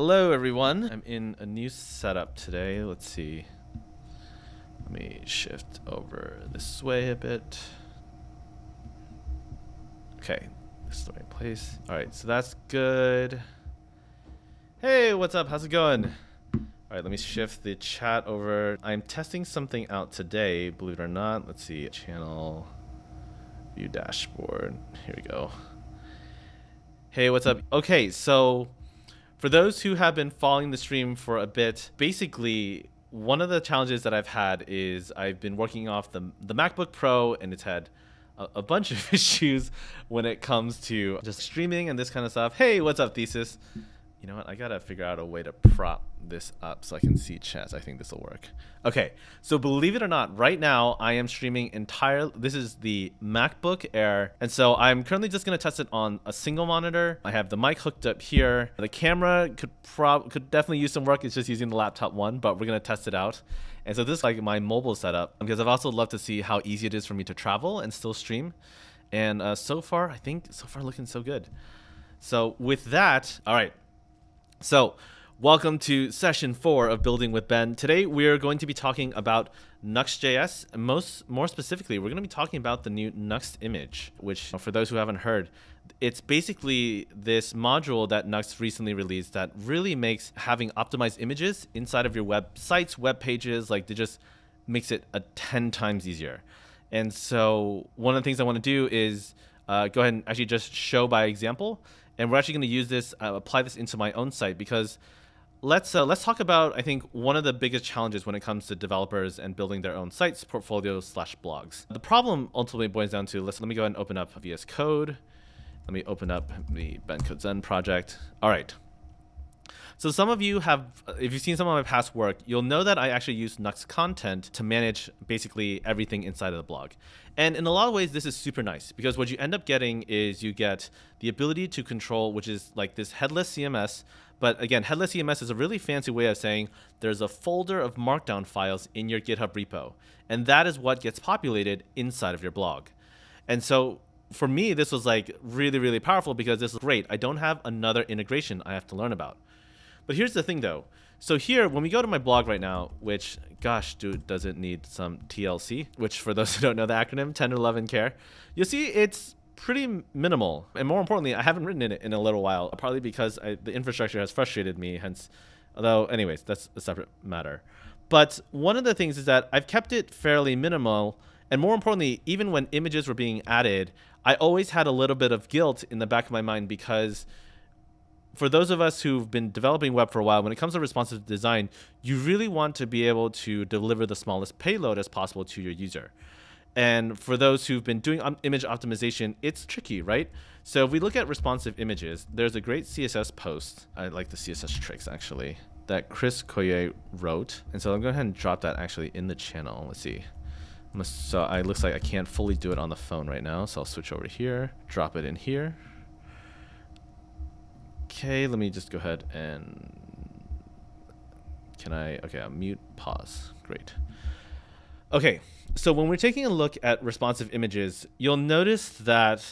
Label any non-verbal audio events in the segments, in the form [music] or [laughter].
Hello everyone. I'm in a new setup today. Let's see. Let me shift over this way a bit. Okay, this is the right place. All right, so that's good. Hey, what's up? How's it going? All right, let me shift the chat over. I'm testing something out today, believe it or not. Let's see, channel, view dashboard. Here we go. Hey, what's up? Okay, so for those who have been following the stream for a bit, basically one of the challenges that I've had is I've been working off the the MacBook Pro and it's had a, a bunch of [laughs] issues when it comes to just streaming and this kind of stuff. Hey, what's up, Thesis? You know what? I gotta figure out a way to prop this up so I can see chess. I think this will work. Okay, so believe it or not, right now I am streaming entire. This is the MacBook Air, and so I'm currently just gonna test it on a single monitor. I have the mic hooked up here. The camera could prob could definitely use some work. It's just using the laptop one, but we're gonna test it out. And so this is like my mobile setup because I've also loved to see how easy it is for me to travel and still stream. And uh, so far, I think so far looking so good. So with that, all right. So, welcome to session four of Building with Ben. Today, we are going to be talking about Nuxt.js. Most, more specifically, we're going to be talking about the new Nuxt image, which, for those who haven't heard, it's basically this module that Nuxt recently released that really makes having optimized images inside of your websites, web pages, like, it just makes it a 10 times easier. And so, one of the things I want to do is uh, go ahead and actually just show by example and we're actually going to use this, uh, apply this into my own site because let's uh, let's talk about I think one of the biggest challenges when it comes to developers and building their own sites, portfolios slash blogs. The problem ultimately boils down to let's let me go ahead and open up VS Code. Let me open up the Ben Code Zen project. All right. So some of you have, if you've seen some of my past work, you'll know that I actually use Nuxt content to manage basically everything inside of the blog. And in a lot of ways, this is super nice because what you end up getting is you get the ability to control, which is like this headless CMS. But again, headless CMS is a really fancy way of saying there's a folder of markdown files in your GitHub repo. And that is what gets populated inside of your blog. And so for me, this was like really, really powerful because this is great. I don't have another integration I have to learn about. But here's the thing though. So here, when we go to my blog right now, which, gosh, dude, does it need some TLC, which for [laughs] those who don't know the acronym, tender love and care, you'll see it's pretty minimal. And more importantly, I haven't written in it in a little while, partly because I, the infrastructure has frustrated me, hence, although anyways, that's a separate matter. But one of the things is that I've kept it fairly minimal. And more importantly, even when images were being added, I always had a little bit of guilt in the back of my mind because for those of us who've been developing web for a while, when it comes to responsive design, you really want to be able to deliver the smallest payload as possible to your user. And for those who've been doing image optimization, it's tricky, right? So if we look at responsive images, there's a great CSS post. I like the CSS tricks actually that Chris Coyier wrote. And so I'm going to go ahead and drop that actually in the channel. Let's see. So it looks like I can't fully do it on the phone right now. So I'll switch over here, drop it in here. Okay, let me just go ahead and can I okay, I'll mute pause. Great. Okay, so when we're taking a look at responsive images, you'll notice that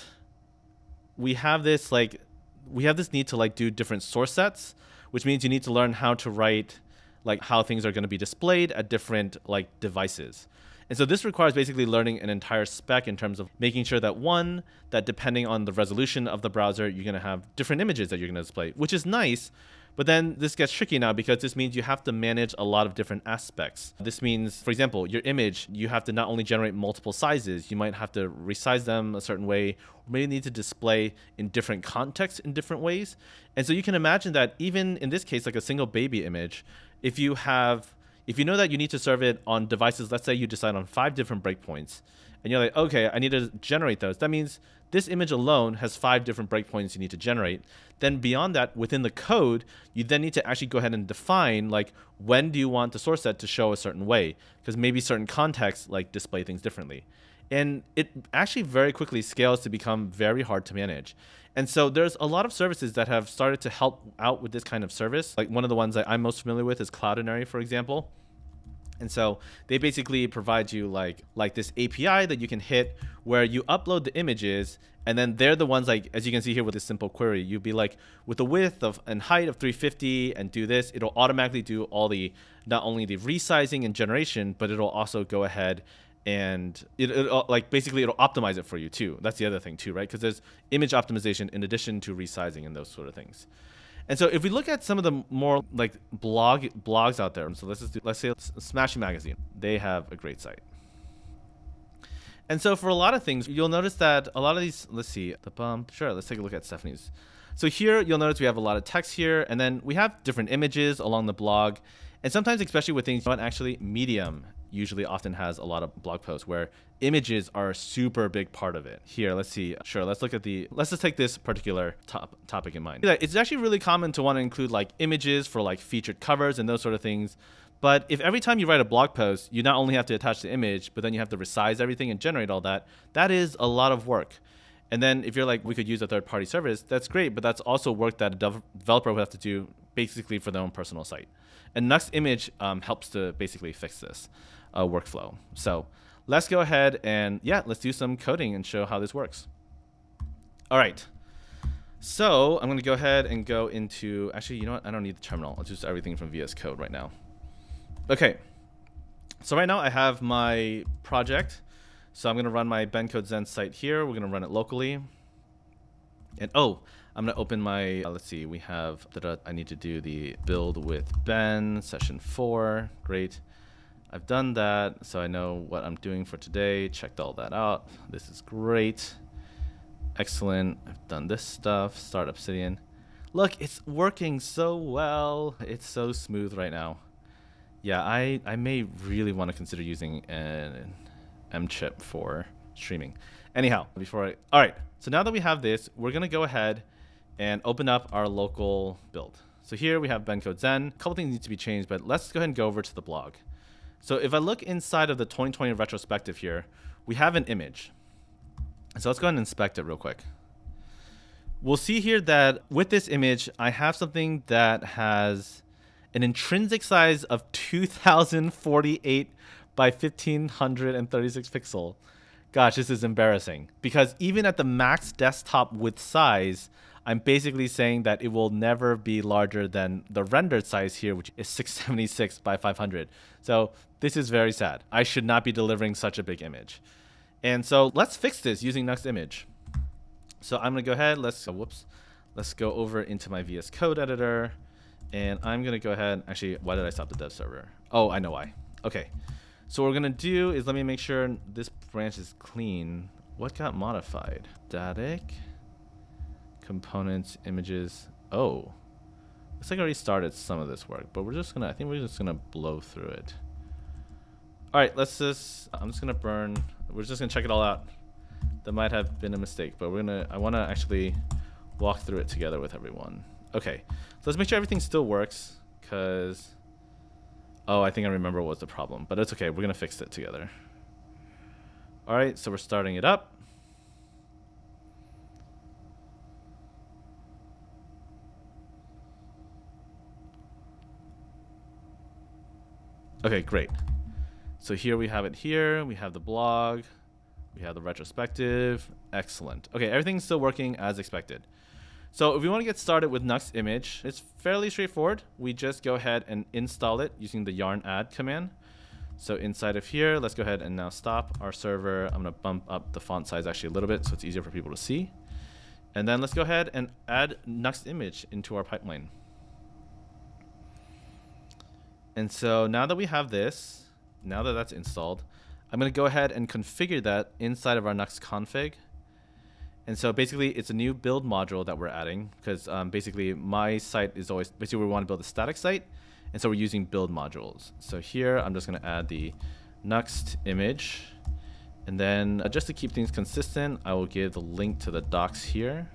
we have this like we have this need to like do different source sets, which means you need to learn how to write like how things are going to be displayed at different like devices. And so this requires basically learning an entire spec in terms of making sure that one, that depending on the resolution of the browser, you're going to have different images that you're going to display, which is nice. But then this gets tricky now because this means you have to manage a lot of different aspects. This means, for example, your image, you have to not only generate multiple sizes, you might have to resize them a certain way, or maybe need to display in different contexts in different ways. And so you can imagine that even in this case, like a single baby image, if you have if you know that you need to serve it on devices, let's say you decide on five different breakpoints, and you're like, okay, I need to generate those. That means this image alone has five different breakpoints you need to generate. Then beyond that, within the code, you then need to actually go ahead and define like when do you want the source set to show a certain way, because maybe certain contexts like display things differently. And it actually very quickly scales to become very hard to manage. And so there's a lot of services that have started to help out with this kind of service. Like one of the ones that I'm most familiar with is Cloudinary, for example. And so they basically provide you like like this API that you can hit where you upload the images and then they're the ones like as you can see here with this simple query, you'd be like with a width of and height of 350 and do this, it'll automatically do all the not only the resizing and generation, but it'll also go ahead and it, it uh, like basically it'll optimize it for you too. That's the other thing too, right? Because there's image optimization in addition to resizing and those sort of things. And so if we look at some of the more like blog blogs out there, so let's just do, let's say Smashing Magazine, they have a great site. And so for a lot of things, you'll notice that a lot of these, let's see, the bump, sure, let's take a look at Stephanie's. So here you'll notice we have a lot of text here, and then we have different images along the blog. And sometimes, especially with things, but actually Medium usually often has a lot of blog posts where images are a super big part of it. Here, let's see. Sure, let's look at the, let's just take this particular top, topic in mind. It's actually really common to want to include like images for like featured covers and those sort of things. But if every time you write a blog post, you not only have to attach the image, but then you have to resize everything and generate all that, that is a lot of work. And then if you're like, we could use a third party service, that's great, but that's also work that a developer would have to do basically for their own personal site. And Nuxt Image um, helps to basically fix this uh, workflow. So let's go ahead and yeah, let's do some coding and show how this works. All right. So I'm going to go ahead and go into, actually, you know what? I don't need the terminal. I'll just do everything from VS Code right now. Okay. So right now I have my project. So I'm going to run my Bencode Zen site here. We're going to run it locally. And oh, I'm going to open my, uh, let's see, we have, I need to do the build with Ben, session four. Great. I've done that, so I know what I'm doing for today. Checked all that out. This is great. Excellent. I've done this stuff. Start Obsidian. Look, it's working so well. It's so smooth right now. Yeah, I, I may really want to consider using an M chip for streaming. Anyhow, before I... All right, so now that we have this, we're to go ahead and open up our local build. So here we have Ben Code Zen. A couple things need to be changed, but let's go ahead and go over to the blog. So if I look inside of the 2020 retrospective here, we have an image. So let's go ahead and inspect it real quick. We'll see here that with this image, I have something that has an intrinsic size of 2048 by 1536 pixel. Gosh, this is embarrassing because even at the max desktop width size, I'm basically saying that it will never be larger than the rendered size here, which is 676 by 500. So this is very sad. I should not be delivering such a big image. And so let's fix this using Nuxt Image. So I'm gonna go ahead, let's, oh, whoops, let's go over into my VS Code editor. And I'm gonna go ahead, actually, why did I stop the dev server? Oh, I know why. Okay, so what we're gonna do is let me make sure this branch is clean. What got modified? Static components, images. Oh, looks like I already started some of this work, but we're just gonna, I think we're just gonna blow through it. All right, let's just, I'm just gonna burn, we're just gonna check it all out. That might have been a mistake, but we're gonna, I wanna actually walk through it together with everyone. Okay, so let's make sure everything still works, cause, oh, I think I remember what was the problem, but it's okay, we're gonna fix it together. All right, so we're starting it up. Okay, great. So here we have it here. We have the blog. We have the retrospective. Excellent. Okay, everything's still working as expected. So if we want to get started with Nuxt image, it's fairly straightforward. We just go ahead and install it using the yarn add command. So inside of here, let's go ahead and now stop our server. I'm going to bump up the font size actually a little bit so it's easier for people to see. And then let's go ahead and add Nuxt image into our pipeline. And so now that we have this, now that that's installed, I'm going to go ahead and configure that inside of our Nuxt config. And so basically it's a new build module that we're adding because um, basically my site is always, basically we want to build a static site. And so we're using build modules. So here I'm just going to add the Nuxt image. And then uh, just to keep things consistent, I will give the link to the docs here.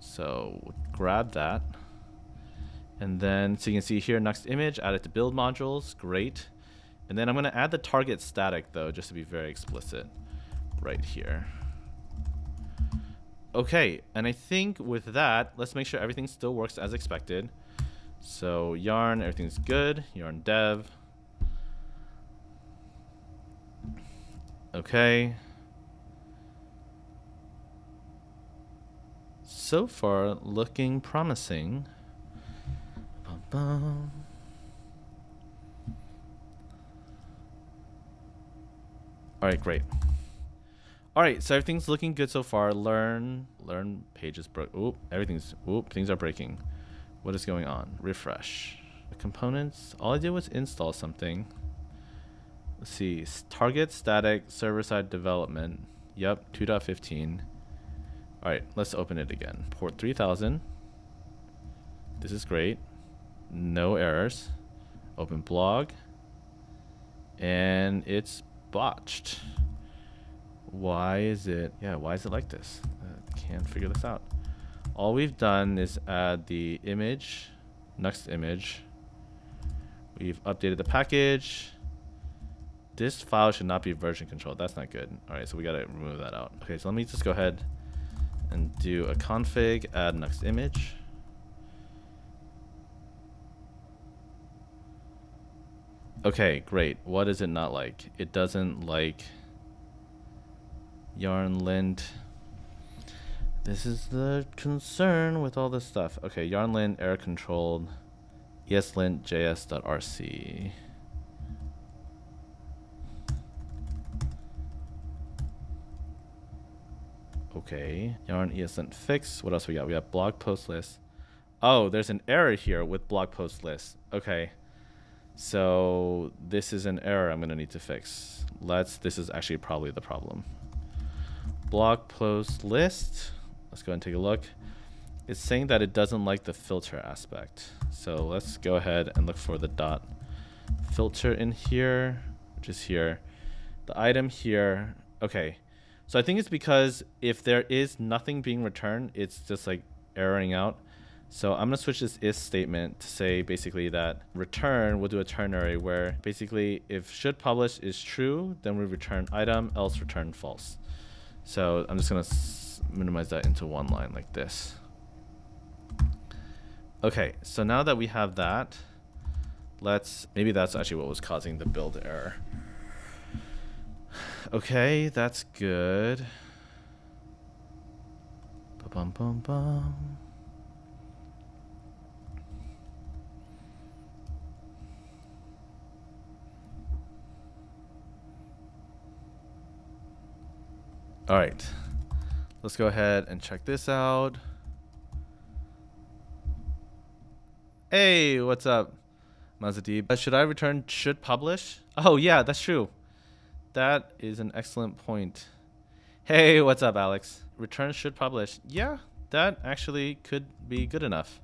So grab that. And then, so you can see here, Nuxt image, add it to build modules, great. And then I'm gonna add the target static though, just to be very explicit, right here. Okay, and I think with that, let's make sure everything still works as expected. So yarn, everything's good. Yarn dev. Okay. So far, looking promising. Bum, bum. All right, great. All right, so everything's looking good so far. Learn, learn pages broke. Oop, everything's, oop, things are breaking. What is going on? Refresh. The components, all I did was install something. Let's see, target static server-side development. Yep, 2.15. All right, let's open it again. Port 3000. This is great. No errors. Open blog. And it's botched. Why is it, yeah, why is it like this? I can't figure this out. All we've done is add the image, Nuxt image. We've updated the package. This file should not be version controlled. That's not good. All right, so we gotta remove that out. Okay, so let me just go ahead and do a config, add Nuxt image. Okay, great. What is it not like? It doesn't like yarn lint. This is the concern with all this stuff. Okay, yarn lint error controlled eslint js.rc. Okay, yarn eslint fix. What else we got? We got blog post list. Oh, there's an error here with blog post list. Okay. So this is an error I'm gonna need to fix. Let's, this is actually probably the problem. Blog post list. Let's go and take a look. It's saying that it doesn't like the filter aspect. So let's go ahead and look for the dot filter in here, which is here. The item here, okay. So I think it's because if there is nothing being returned, it's just like erroring out. So I'm gonna switch this is statement to say basically that return, we'll do a ternary where basically if should publish is true, then we return item, else return false. So I'm just gonna minimize that into one line like this. Okay, so now that we have that, let's, maybe that's actually what was causing the build error. Okay, that's good. Ba bum bum bum. All right, let's go ahead and check this out. Hey, what's up, Mazadib? Uh, should I return should publish? Oh yeah, that's true. That is an excellent point. Hey, what's up, Alex? Return should publish. Yeah, that actually could be good enough.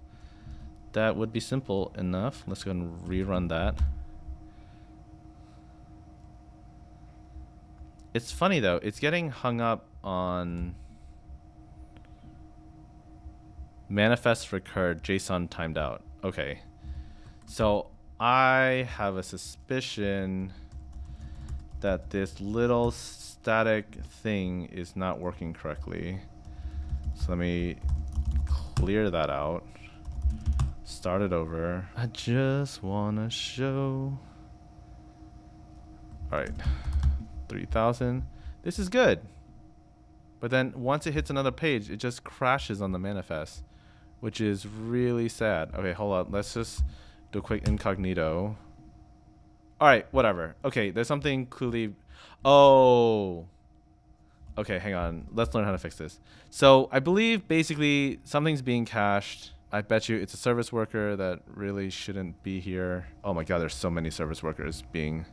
That would be simple enough. Let's go and rerun that. It's funny though, it's getting hung up on manifest recurred JSON timed out. Okay. So I have a suspicion that this little static thing is not working correctly. So let me clear that out. Start it over. I just wanna show. All right. 3000. This is good. But then once it hits another page, it just crashes on the manifest, which is really sad. Okay, hold on. Let's just do a quick incognito. All right, whatever. Okay, there's something clearly. Oh. Okay, hang on. Let's learn how to fix this. So I believe basically something's being cached. I bet you it's a service worker that really shouldn't be here. Oh my god, there's so many service workers being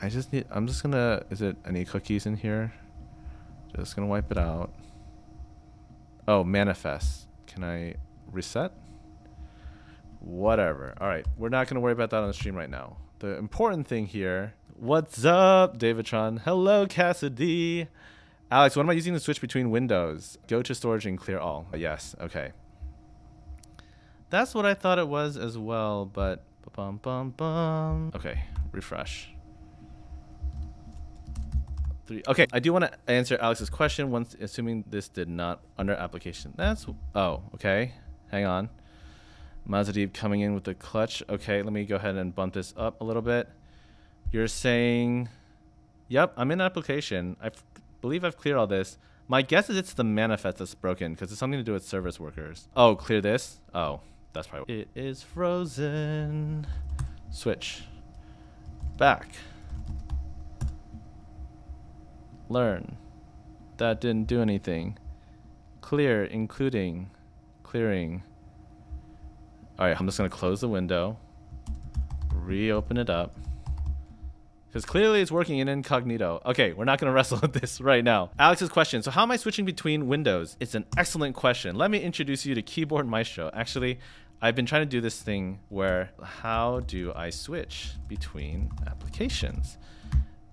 I just need, I'm just gonna, is it any cookies in here? Just gonna wipe it out. Oh, manifest. Can I reset? Whatever. All right, we're not gonna worry about that on the stream right now. The important thing here, what's up, Davidtron? Hello, Cassidy. Alex, what am I using to switch between windows? Go to storage and clear all. Yes, okay. That's what I thought it was as well, but bum bum bum. Okay, refresh three. Okay, I do want to answer Alex's question once, assuming this did not under application. That's oh, okay. Hang on. Mazadib coming in with the clutch. Okay, let me go ahead and bump this up a little bit. You're saying Yep, I'm in application. I believe I've cleared all this. My guess is it's the manifest that's broken because it's something to do with service workers. Oh, clear this? Oh, that's probably. It is frozen. Switch. Back. Learn. That didn't do anything. Clear, including clearing. All right, I'm just going to close the window, reopen it up. Because clearly it's working in incognito. Okay, we're not going [laughs] to wrestle with this right now. Alex's question. So how am I switching between windows? It's an excellent question. Let me introduce you to Keyboard Maestro. Actually, I've been trying to do this thing where how do I switch between applications?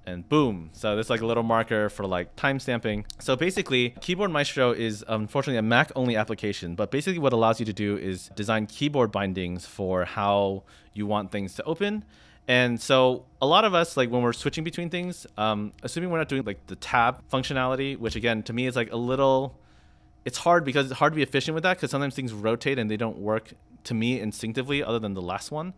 And boom. So there's like a little marker for like time stamping. So basically, Keyboard Maestro is unfortunately a Mac only application, but basically what allows you to do is design keyboard bindings for how you want things to open. And so a lot of us, like when we're switching between things, um, assuming we're not doing like the tab functionality, which again, to me is like a little, it's hard because it's hard to be efficient with that because sometimes things rotate and they don't work to me instinctively other than the last one.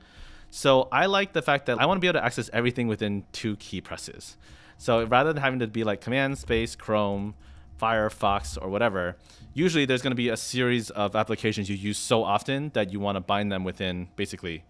So I like the fact that I want to be able to access everything within two key presses. So rather than having to be like command space, Chrome, Firefox, or whatever, usually there's going to be a series of applications you use so often that you want to bind them within basically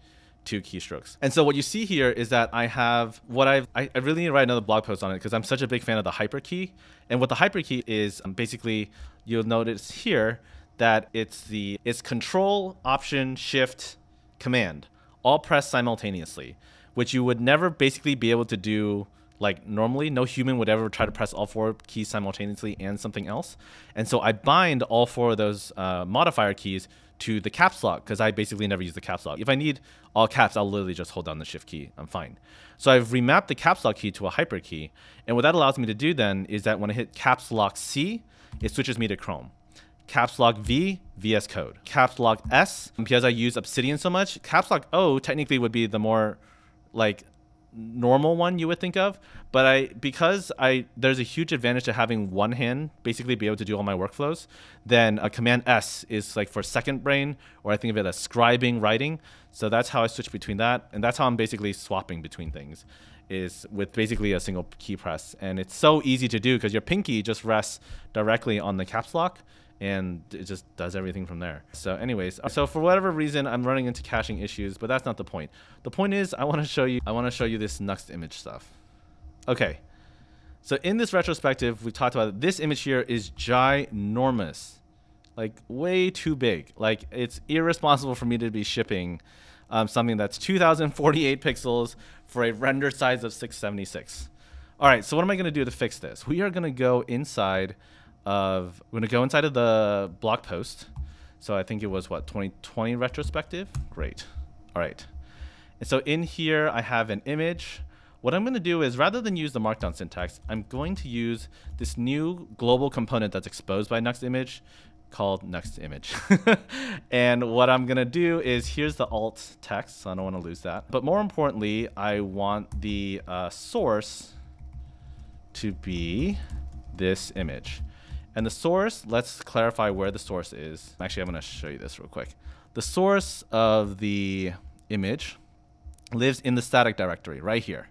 two keystrokes. And so what you see here is that I have what I've, I, I really need to write another blog post on it because I'm such a big fan of the hyperkey. And what the hyperkey is um, basically, you'll notice here that it's the, it's control, option, shift, command all pressed simultaneously, which you would never basically be able to do like normally. No human would ever try to press all four keys simultaneously and something else. And so I bind all four of those uh, modifier keys to the caps lock because I basically never use the caps lock. If I need all caps, I'll literally just hold down the shift key. I'm fine. So I've remapped the caps lock key to a hyper key. And what that allows me to do then is that when I hit caps lock C, it switches me to Chrome caps lock V, VS Code. Caps lock S, because I use Obsidian so much, caps lock O technically would be the more like normal one you would think of but i because i there's a huge advantage to having one hand basically be able to do all my workflows then a command s is like for second brain or i think of it as scribing writing so that's how i switch between that and that's how i'm basically swapping between things is with basically a single key press and it's so easy to do because your pinky just rests directly on the caps lock and it just does everything from there. So anyways, so for whatever reason, I'm running into caching issues, but that's not the point. The point is I want to show you, I want to show you this Nuxt image stuff. Okay. So in this retrospective, we've talked about it. this image here is ginormous, like way too big. Like it's irresponsible for me to be shipping um, something that's 2048 pixels for a render size of 676. All right, so what am I going to do to fix this? We are going to go inside of we're gonna go inside of the blog post. So I think it was what 2020 retrospective. Great. All right. And so in here I have an image. What I'm going to do is rather than use the markdown syntax, I'm going to use this new global component that's exposed by Nuxt image called Nuxt image. [laughs] and what I'm going to do is here's the alt text. So I don't want to lose that. But more importantly, I want the uh, source to be this image. And the source, let's clarify where the source is. Actually, I'm going to show you this real quick. The source of the image lives in the static directory right here.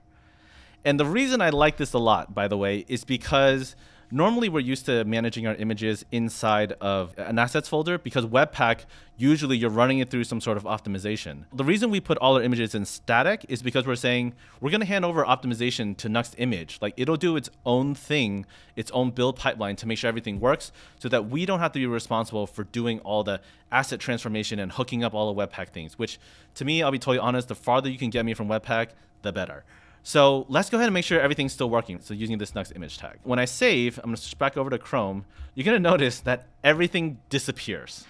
And the reason I like this a lot, by the way, is because normally we're used to managing our images inside of an assets folder because Webpack, usually you're running it through some sort of optimization. The reason we put all our images in static is because we're saying we're going to hand over optimization to Nuxt image. Like it'll do its own thing, its own build pipeline to make sure everything works so that we don't have to be responsible for doing all the asset transformation and hooking up all the Webpack things, which to me, I'll be totally honest, the farther you can get me from Webpack, the better. So let's go ahead and make sure everything's still working. So using this Nuxt image tag. When I save, I'm gonna switch back over to Chrome. You're gonna notice that everything disappears.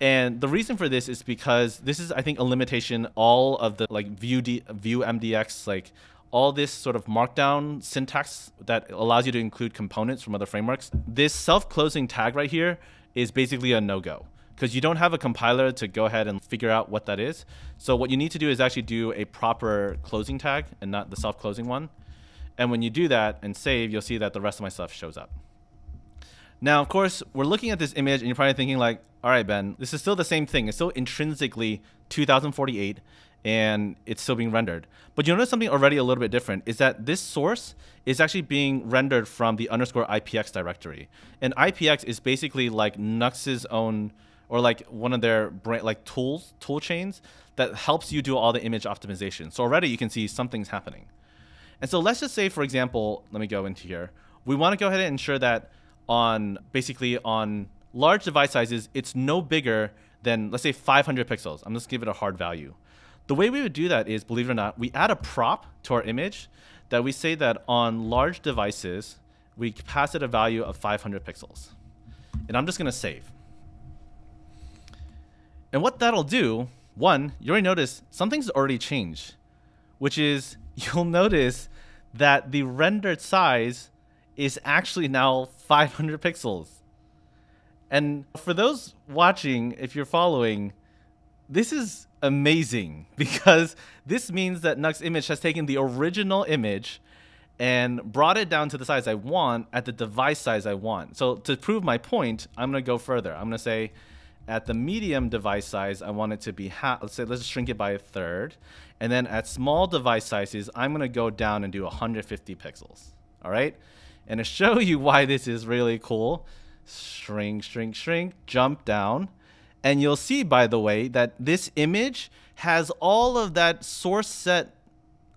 And the reason for this is because this is, I think, a limitation. All of the like Vue, D, Vue MDX, like all this sort of markdown syntax that allows you to include components from other frameworks. This self-closing tag right here is basically a no-go because you don't have a compiler to go ahead and figure out what that is. So what you need to do is actually do a proper closing tag and not the self-closing one. And when you do that and save, you'll see that the rest of my stuff shows up. Now, of course, we're looking at this image and you're probably thinking like, all right, Ben, this is still the same thing. It's still intrinsically 2048 and it's still being rendered. But you notice something already a little bit different is that this source is actually being rendered from the underscore IPX directory. And IPX is basically like Nuxt's own or like one of their brand, like tools, tool chains that helps you do all the image optimization. So already you can see something's happening. And so let's just say, for example, let me go into here. We want to go ahead and ensure that on basically on large device sizes, it's no bigger than let's say 500 pixels. I'm just give it a hard value. The way we would do that is, believe it or not, we add a prop to our image that we say that on large devices, we pass it a value of 500 pixels. And I'm just going to save. And what that'll do, one, you already notice something's already changed, which is [laughs] you'll notice that the rendered size is actually now 500 pixels. And for those watching, if you're following, this is amazing [laughs] because this means that Nuxt image has taken the original image and brought it down to the size I want at the device size I want. So to prove my point, I'm gonna go further. I'm gonna say at the medium device size, I want it to be half, let's say, let's shrink it by a third. And then at small device sizes, I'm gonna go down and do 150 pixels, all right? And to show you why this is really cool, shrink, shrink, shrink, jump down. And you'll see, by the way, that this image has all of that source set.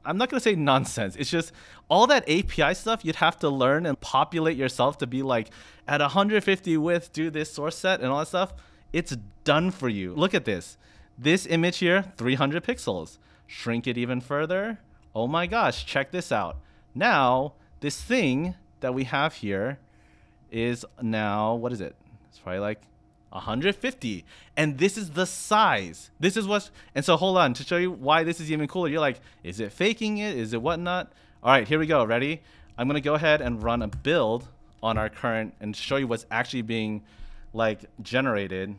I'm not going to say nonsense. It's just all that API stuff you'd have to learn and populate yourself to be like at 150 width, do this source set and all that stuff. It's done for you. Look at this. This image here, 300 pixels. Shrink it even further. Oh my gosh, check this out. Now, this thing that we have here is now, what is it? It's probably like 150 and this is the size this is what and so hold on to show you why this is even cooler you're like is it faking it is it whatnot all right here we go ready i'm going to go ahead and run a build on our current and show you what's actually being like generated.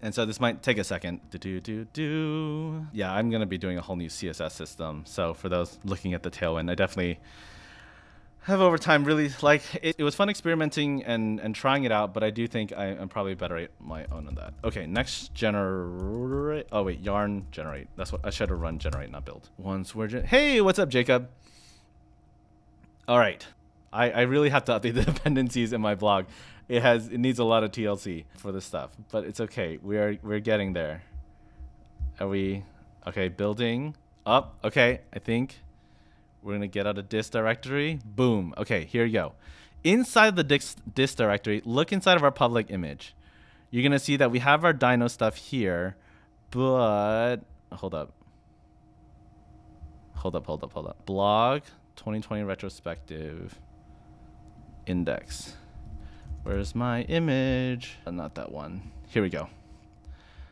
And so this might take a second. Do do do do. Yeah i'm going to be doing a whole new css system. So for those looking at the tailwind i definitely have over time really like it, it, was fun experimenting and and trying it out but i do think I, am probably better at my own on that. Okay nuxt generate oh wait yarn generate. That's what i should have run generate not build. Once we're hey what's up jacob? All right. I, I really have to update the [laughs] dependencies in my blog it has it needs a lot of tlc for this stuff but it's okay we are we're getting there are we okay building up okay i think we're to get out of dist directory. Boom. Okay, here you go. Inside the dist, dist directory, look inside of our public image. You're to see that we have our Dino stuff here, but hold up. Hold up, hold up, hold up. Blog 2020 retrospective index. Where's my image? Uh, not that one. Here we go.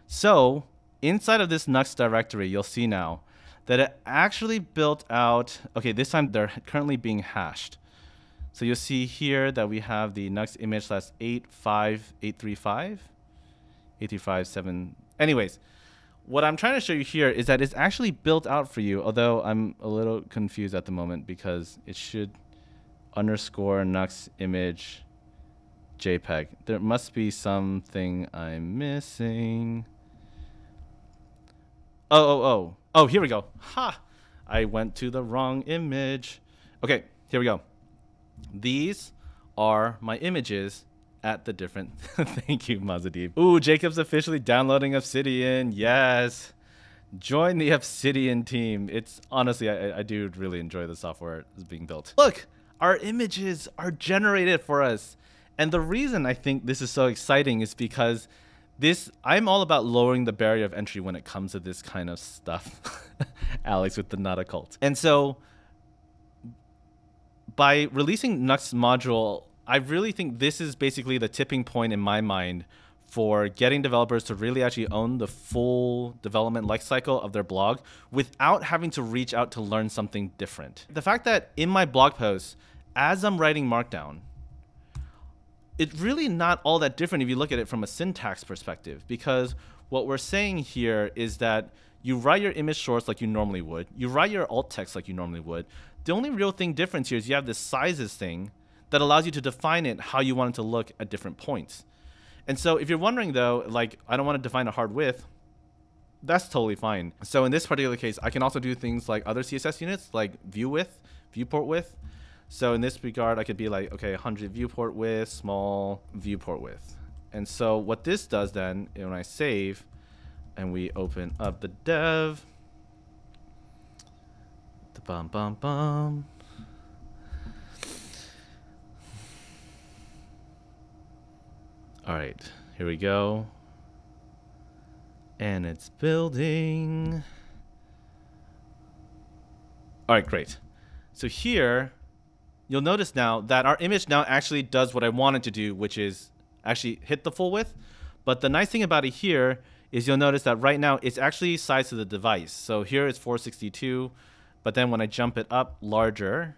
So inside of this Nuxt directory, you'll see now that it actually built out, okay, this time they're currently being hashed. So you'll see here that we have the Nuxt image slash 85835, 8357. Anyways, what I'm trying to show you here is that it's actually built out for you, although I'm a little confused at the moment because it should underscore Nuxt image JPEG. There must be something I'm missing. Oh, oh, oh. Oh, here we go. Ha! I went to the wrong image. Okay, here we go. These are my images at the different. [laughs] Thank you, Mazadib. Ooh, Jacob's officially downloading Obsidian. Yes. Join the Obsidian team. It's honestly, I, I do really enjoy the software that's being built. Look, our images are generated for us. And the reason I think this is so exciting is because this I'm all about lowering the barrier of entry when it comes to this kind of stuff. [laughs] Alex with the not occult. And so by releasing Nuxt module, I really think this is basically the tipping point in my mind for getting developers to really actually own the full development lifecycle of their blog without having to reach out to learn something different. The fact that in my blog posts, as I'm writing Markdown, it's really not all that different if you look at it from a syntax perspective because what we're saying here is that you write your image source like you normally would you write your alt text like you normally would the only real thing difference here is you have this sizes thing that allows you to define it how you want it to look at different points and so if you're wondering though like i don't want to define a hard width that's totally fine. So in this particular case, I can also do things like other CSS units, like view width, viewport width. So in this regard, I could be like, okay, 100 viewport width, small viewport width. And so what this does then, when I save and we open up the dev, the bum bum bum. All right, here we go. And it's building. All right, great. So here, you'll notice now that our image now actually does what I wanted to do, which is actually hit the full width. But the nice thing about it here is you'll notice that right now it's actually sized to the device. So here it's 462, but then when I jump it up larger,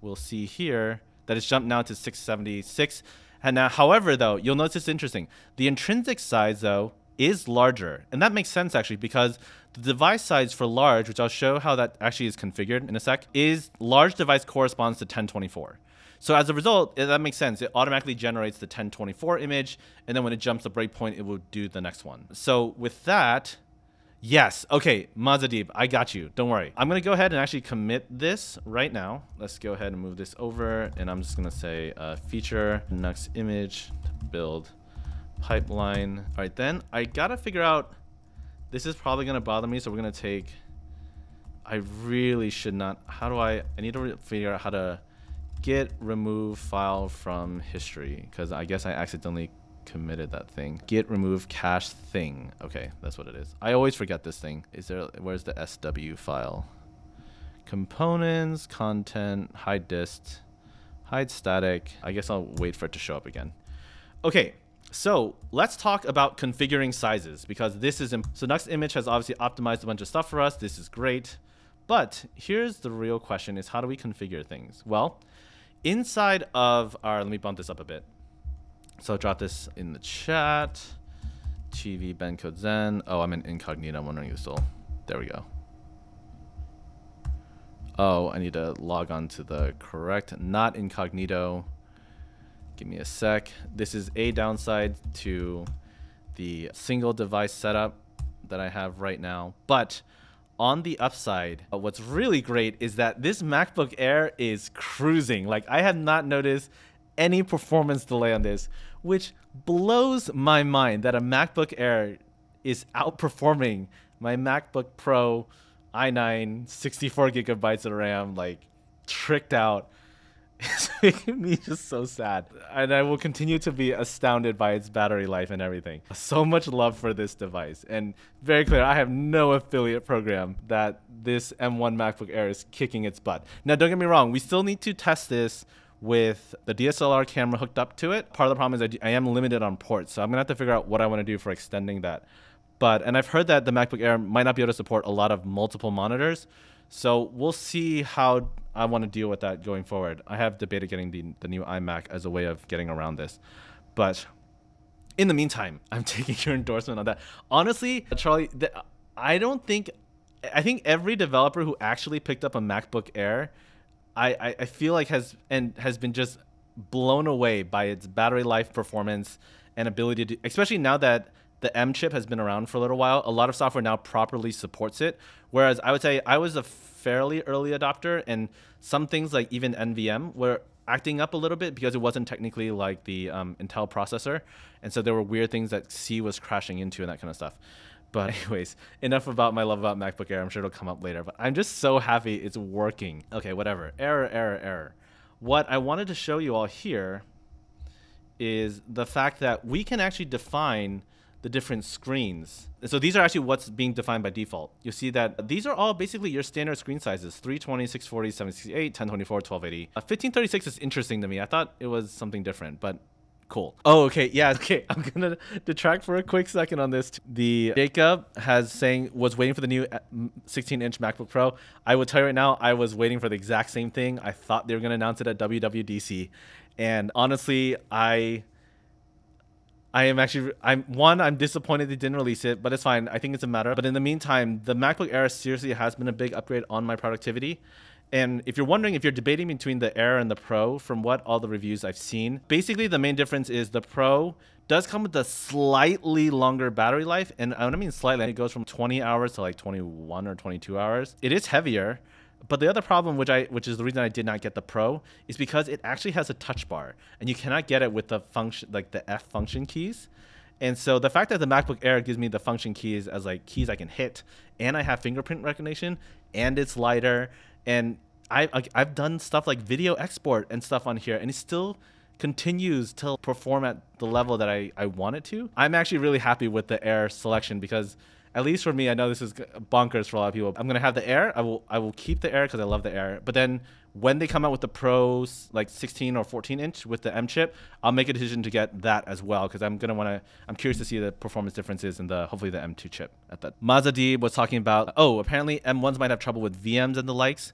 we'll see here that it's jumped now to 676. And now, however, though, you'll notice it's interesting. The intrinsic size, though, is larger. And that makes sense actually because the device size for large, which I'll show how that actually is configured in a sec, is large device corresponds to 1024. So as a result, that makes sense. It automatically generates the 1024 image, and then when it jumps the breakpoint, it will do the next one. So with that, yes, okay, Mazadib, I got you. Don't worry. I'm gonna go ahead and actually commit this right now. Let's go ahead and move this over, and I'm just gonna say uh, feature Nuxt image to build pipeline. All right, then I gotta figure out, this is probably gonna bother me, so we're gonna take, I really should not, how do I, I need to figure out how to git remove file from history, because I guess I accidentally committed that thing. Git remove cache thing. Okay, that's what it is. I always forget this thing. Is there, where's the SW file? Components, content, hide dist, hide static. I guess I'll wait for it to show up again. Okay, so let's talk about configuring sizes because this is, so Nuxt Image has obviously optimized a bunch of stuff for us. This is great. But here's the real question is how do we configure things? Well, inside of our, let me bump this up a bit. So I'll drop this in the chat. TV Bencode Zen. Oh, I'm in incognito. I'm wondering you still. There we go. Oh, I need to log on to the correct, not incognito. Give me a sec. This is a downside to the single device setup that I have right now. But on the upside, uh, what's really great is that this MacBook Air is cruising. Like I have not noticed any performance delay on this, which blows my mind that a MacBook Air is outperforming my MacBook Pro i9 64 gigabytes of RAM, like tricked out it's making me just so sad. And I will continue to be astounded by its battery life and everything. So much love for this device. And very clear, I have no affiliate program that this M1 MacBook Air is kicking its butt. Now, don't get me wrong, we still need to test this with the DSLR camera hooked up to it. Part of the problem is I, I am limited on ports, so I'm gonna have to figure out what I want to do for extending that. But and I've heard that the MacBook Air might not be able to support a lot of multiple monitors. So we'll see how I want to deal with that going forward. I have debated getting the, the new iMac as a way of getting around this. But in the meantime, [laughs] I'm taking your endorsement on that. Honestly, Charlie, I don't think, I think every developer who actually picked up a MacBook Air, I, I, I feel like has and has been just blown away by its battery life performance and ability to, especially now that the M chip has been around for a little while. A lot of software now properly supports it. Whereas I would say I was a fairly early adopter, and some things like even NVM were acting up a little bit because it wasn't technically like the um, Intel processor, and so there were weird things that C was crashing into and that kind of stuff. But [laughs] anyways, enough about my love about MacBook Air. I'm sure it'll come up later. But I'm just so happy it's working. Okay, whatever. Error, error, error. What I wanted to show you all here is the fact that we can actually define the different screens. So these are actually what's being defined by default. You see that these are all basically your standard screen sizes, 320, 640, 768, 1024, 1280. Uh, 1536 is interesting to me. I thought it was something different, but cool. Oh, okay. Yeah, [laughs] okay. I'm going to detract for a quick second on this. The Jacob has saying was waiting for the new 16-inch uh, MacBook Pro. I will tell you right now, I was waiting for the exact same thing. I thought they were going to announce it at WWDC. And honestly, I I am actually I'm one I'm disappointed they didn't release it, but it's fine. I think it's a matter. But in the meantime, the MacBook Air seriously has been a big upgrade on my productivity. And if you're wondering if you're debating between the Air and the Pro, from what all the reviews I've seen, basically the main difference is the Pro does come with a slightly longer battery life. And I mean slightly, it goes from 20 hours to like 21 or 22 hours. It is heavier. But the other problem, which I, which is the reason I did not get the Pro, is because it actually has a touch bar, and you cannot get it with the function, like the F function keys. And so the fact that the MacBook Air gives me the function keys as like keys I can hit, and I have fingerprint recognition, and it's lighter, and I I've done stuff like video export and stuff on here, and it still continues to perform at the level that I, I want it to. I'm actually really happy with the Air selection because at least for me, I know this is bonkers for a lot of people. I'm gonna have the Air. I will I will keep the Air because I love the Air. But then when they come out with the Pros, like 16 or 14 inch with the M chip, I'll make a decision to get that as well because I'm gonna want to. I'm curious to see the performance differences in the hopefully the M2 chip at that. Mazadi was talking about oh apparently M1s might have trouble with VMs and the likes.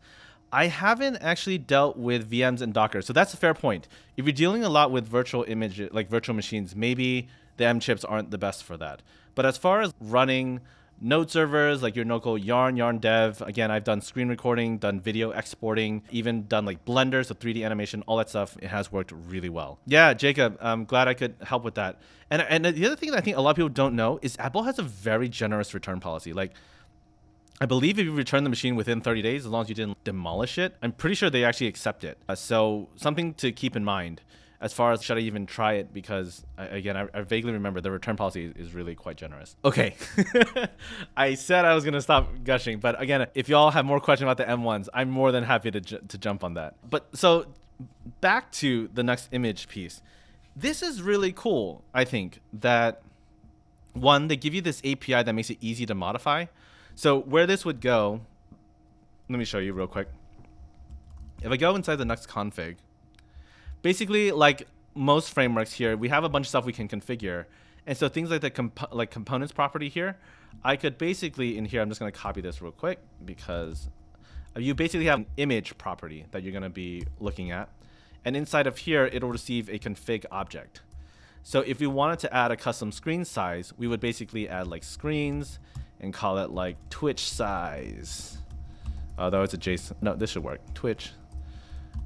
I haven't actually dealt with VMs and Docker, so that's a fair point. If you're dealing a lot with virtual image, like virtual machines, maybe the M chips aren't the best for that. But as far as running node servers like your local yarn yarn dev again i've done screen recording done video exporting even done like blender so 3d animation all that stuff it has worked really well. Yeah jacob i'm glad i could help with that. And and the other thing that i think a lot of people don't know is apple has a very generous return policy. Like I believe if you return the machine within 30 days, as long as you didn't demolish it, I'm pretty sure they actually accept it. Uh, so something to keep in mind as far as should I even try it because again I, I, vaguely remember the return policy is, is really quite generous. Okay, [laughs] I said I was gonna stop gushing, but again, if y'all have more questions about the M1s, I'm more than happy to ju- to jump on that. But so back to the Nuxt image piece. This is really cool. I think that one they give you this API that makes it easy to modify. So where this would go, let me show you real quick. If I go inside the Nuxt config, basically like most frameworks here, we have a bunch of stuff we can configure. And so things like the comp like components property here, I could basically in here, I'm just going to copy this real quick because uh, you basically have an image property that you're going to be looking at. And inside of here, it'll receive a config object. So if we wanted to add a custom screen size, we would basically add like screens and call it like Twitch size. Although it's a JSON. No, this should work. Twitch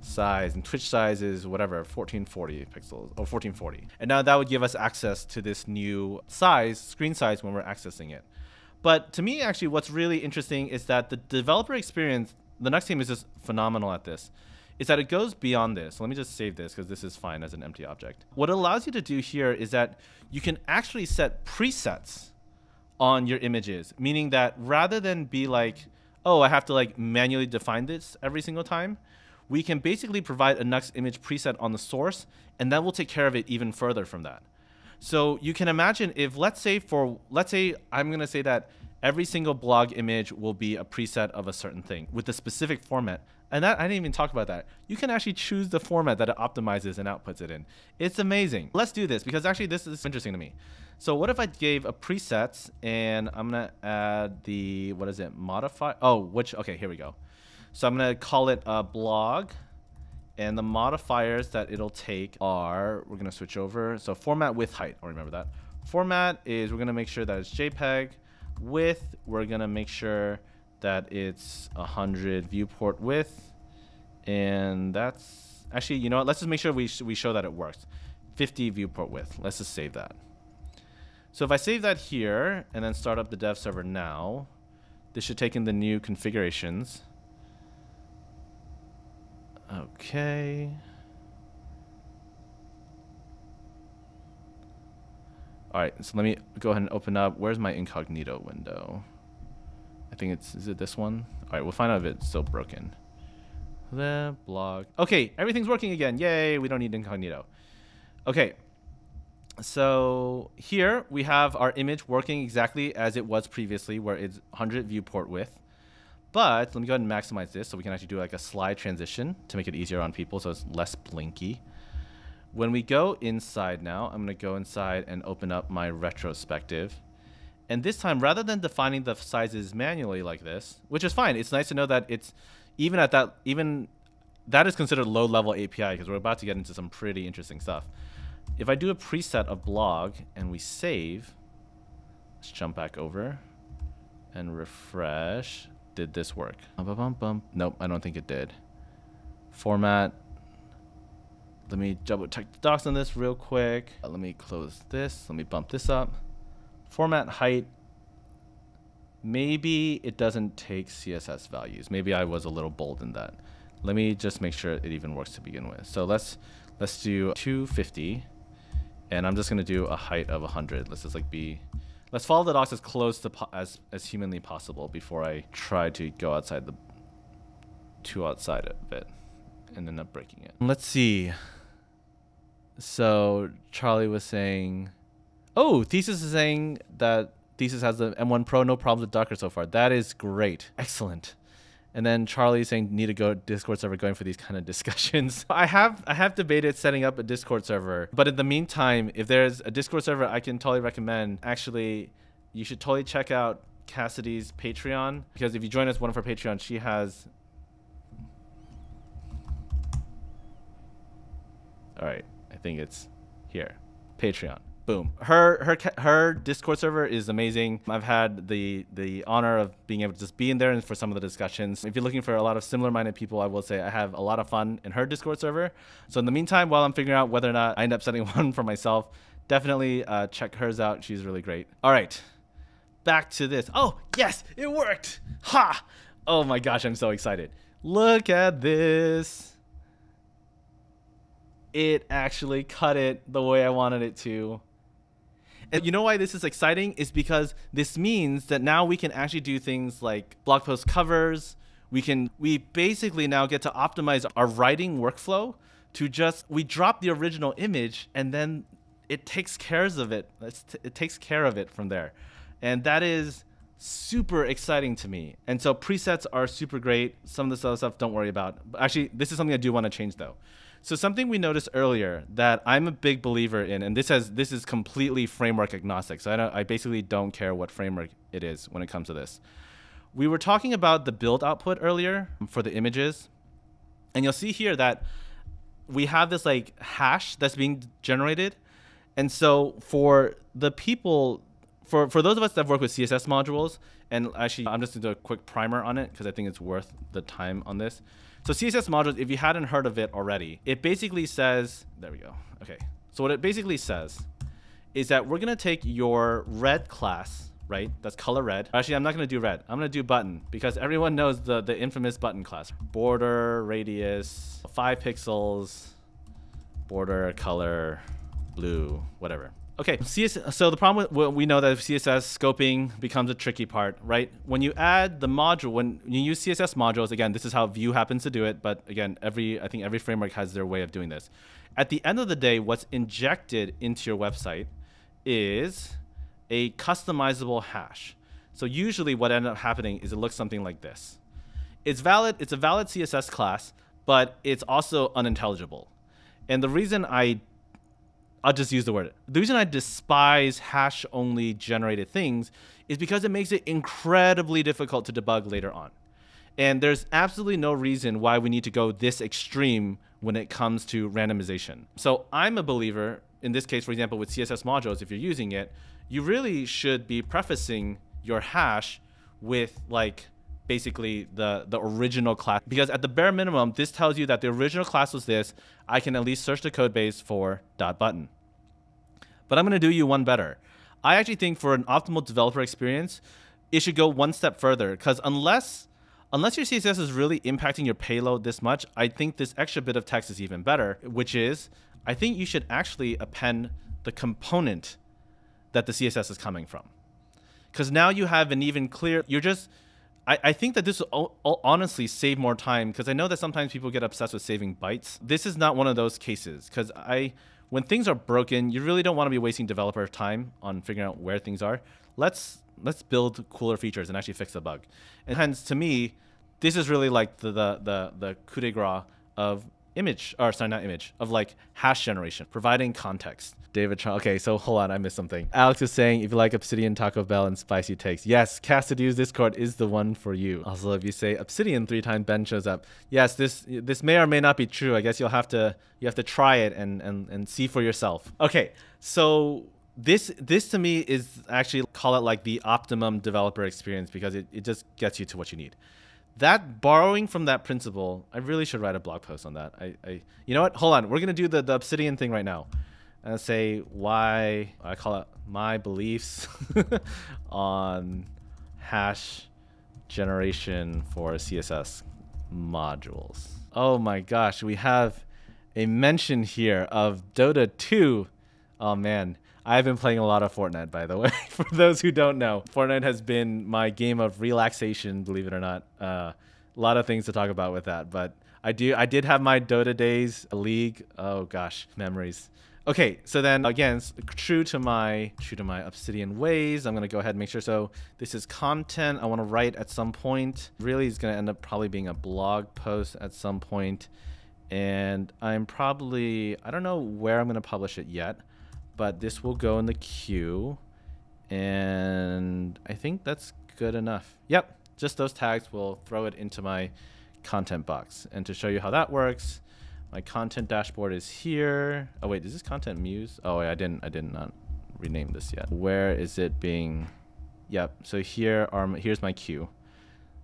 size and Twitch size is whatever 1440 pixels or 1440 and now that would give us access to this new size screen size when we're accessing it but to me actually what's really interesting is that the developer experience the Nuxt team is just phenomenal at this is that it goes beyond this. So Let me just save this because this is fine as an empty object. What it allows you to do here is that you can actually set presets on your images, meaning that rather than be like, oh, I have to like manually define this every single time, we can basically provide a Nuxt image preset on the source, and that will take care of it even further from that. So you can imagine if let's say for let's say I'm gonna say that every single blog image will be a preset of a certain thing with a specific format. And that I didn't even talk about that. You can actually choose the format that it optimizes and outputs it in. It's amazing. Let's do this because actually this is interesting to me. So what if I gave a presets and I'm gonna add the what is it modify? Oh, which okay here we go. So I'm going to call it a blog. And the modifiers that it'll take are, we're going to switch over. So format with height, I'll remember that. Format is we're going to make sure that it's JPEG. Width, we're going to make sure that it's 100 viewport width. And that's, actually, you know what? Let's just make sure we, sh we show that it works. 50 viewport width. Let's just save that. So if I save that here and then start up the dev server now, this should take in the new configurations. Okay. Alright, so let me go ahead and open up. Where's my incognito window? I think it's, is it this one? Alright, we'll find out if it's still broken. The blog. Okay, everything's working again. Yay, we don't need incognito. Okay, so here we have our image working exactly as it was previously, where it's 100 viewport width. But let me go ahead and maximize this so we can actually do like a slide transition to make it easier on people so it's less blinky. When we go inside now, I'm going to go inside and open up my retrospective. And this time, rather than defining the sizes manually like this, which is fine, it's nice to know that it's even at that, even that is considered low level API because we're about to get into some pretty interesting stuff. If I do a preset of blog and we save, let's jump back over and refresh did this work? Nope, I don't think it did. Format. Let me double check the docs on this real quick. Uh, let me close this. Let me bump this up. Format height. Maybe it doesn't take CSS values. Maybe I was a little bold in that. Let me just make sure it even works to begin with. So let's let's do 250 and I'm just gonna do a height of 100. Let's just like be, let's follow the docs as close to as as humanly possible before I try to go outside the, too outside of it, and end up breaking it. Let's see. So Charlie was saying, oh, Thesis is saying that Thesis has the M1 Pro, no problems with Docker so far. That is great, excellent. And then Charlie saying need to go Discord server going for these kind of discussions. [laughs] I have I have debated setting up a Discord server, but in the meantime, if there's a Discord server I can totally recommend, actually you should totally check out Cassidy's Patreon because if you join us one of her Patreon, she has All right, I think it's here. Patreon boom. Her her her Discord server is amazing. I've had the the honor of being able to just be in there and for some of the discussions. If you're looking for a lot of similar-minded people, I will say I have a lot of fun in her Discord server. So in the meantime, while I'm figuring out whether or not I end up setting [laughs] one for myself, definitely uh, check hers out. She's really great. All right, back to this. Oh yes, it worked. Ha! Oh my gosh, I'm so excited. Look at this. It actually cut it the way I wanted it to. And you know why this is exciting is because this means that now we can actually do things like blog post covers. We can we basically now get to optimize our writing workflow to just we drop the original image and then it takes cares of it. it takes care of it from there. And that is super exciting to me. And so presets are super great. Some of this other stuff don't worry about. Actually, this is something I do want to change though. So something we noticed earlier that I'm a big believer in, and this has this is completely framework agnostic. So I don't, I basically don't care what framework it is when it comes to this. We were talking about the build output earlier for the images, and you'll see here that we have this like hash that's being generated, and so for the people, for for those of us that work with CSS modules, and actually I'm just gonna do a quick primer on it because I think it's worth the time on this. So CSS modules, if you hadn't heard of it already, it basically says, there we go. Okay. So what it basically says is that we're going to take your red class, right? That's color red. Actually, I'm not going to do red. I'm going to do button because everyone knows the, the infamous button class. Border, radius, five pixels, border, color, blue, whatever. Okay, CS, so the problem with well, we know that CSS scoping becomes a tricky part, right? When you add the module, when you use CSS modules, again, this is how Vue happens to do it, but again, every I think every framework has their way of doing this. At the end of the day, what's injected into your website is a customizable hash. So usually what ends up happening is it looks something like this. It's valid, it's a valid CSS class, but it's also unintelligible. And the reason I I'll just use the word. The reason I despise hash only generated things is because it makes it incredibly difficult to debug later on. And there's absolutely no reason why we need to go this extreme when it comes to randomization. So I'm a believer, in this case, for example, with CSS modules, if you're using it, you really should be prefacing your hash with like basically the the original class because at the bare minimum this tells you that the original class was this. I can at least search the code base for dot button. But i'm going to do you one better. I actually think for an optimal developer experience it should go one step further because unless unless your css is really impacting your payload this much i think this extra bit of text is even better which is i think you should actually append the component that the css is coming from. Because now you have an even clear you're just I, I think that this will honestly save more time because I know that sometimes people get obsessed with saving bytes. This is not one of those cases because I, when things are broken, you really don't want to be wasting developer time on figuring out where things are. Let's let's build cooler features and actually fix the bug. And hence, to me, this is really like the the the, the coup de grace of image, or sorry, not image, of like hash generation, providing context. David, okay, so hold on, I missed something. Alex is saying if you like Obsidian, Taco Bell, and spicy takes, yes, Cassidy's Discord is the one for you. Also, if you say Obsidian three times, Ben shows up. Yes, this this may or may not be true. I guess you'll have to you have to try it and and and see for yourself. Okay, so this this to me is actually call it like the optimum developer experience because it, it just gets you to what you need that borrowing from that principle i really should write a blog post on that. I, I you know what? Hold on. We're gonna do the, the obsidian thing right now. And say why i call it my beliefs [laughs] on hash generation for css modules. Oh my gosh we have a mention here of dota 2 oh man I've been playing a lot of Fortnite, by the way. [laughs] For those who don't know, Fortnite has been my game of relaxation. Believe it or not, uh, a lot of things to talk about with that. But I do, I did have my Dota days, league. Oh gosh, memories. Okay, so then again, true to my true to my Obsidian ways, I'm gonna go ahead and make sure. So this is content I want to write at some point. Really, is gonna end up probably being a blog post at some point, and I'm probably I don't know where I'm gonna publish it yet but this will go in the queue. And I think that's good enough. Yep, just those tags will throw it into my content box. And to show you how that works, my content dashboard is here. Oh wait, is this content muse? Oh wait, I didn't I did not rename this yet. Where is it being? Yep. So here are here's my queue.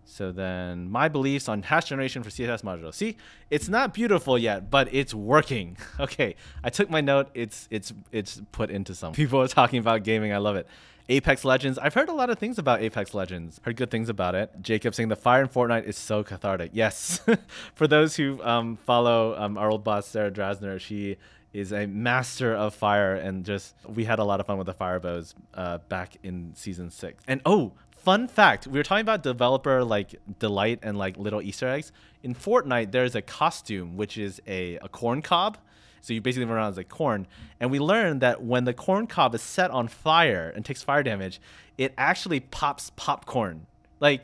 So then my beliefs on hash generation for CSS modules. See, it's not beautiful yet, but it's working. [laughs] Okay, I took my note. It's it's it's put into some. [laughs] People are talking about gaming. I love it. Apex Legends. I've heard a lot of things about Apex Legends. Heard good things about it. Jacob saying the fire in Fortnite is so cathartic. Yes, [laughs] for those who um, follow um, our old boss Sarah Drasner, she is a master of fire and just we had a lot of fun with the fire bows uh, back in season six. And oh, fun fact we were talking about developer like delight and like little easter eggs in fortnite there's a costume which is a, a corn cob so you basically run around as a corn and we learned that when the corn cob is set on fire and takes fire damage it actually pops popcorn like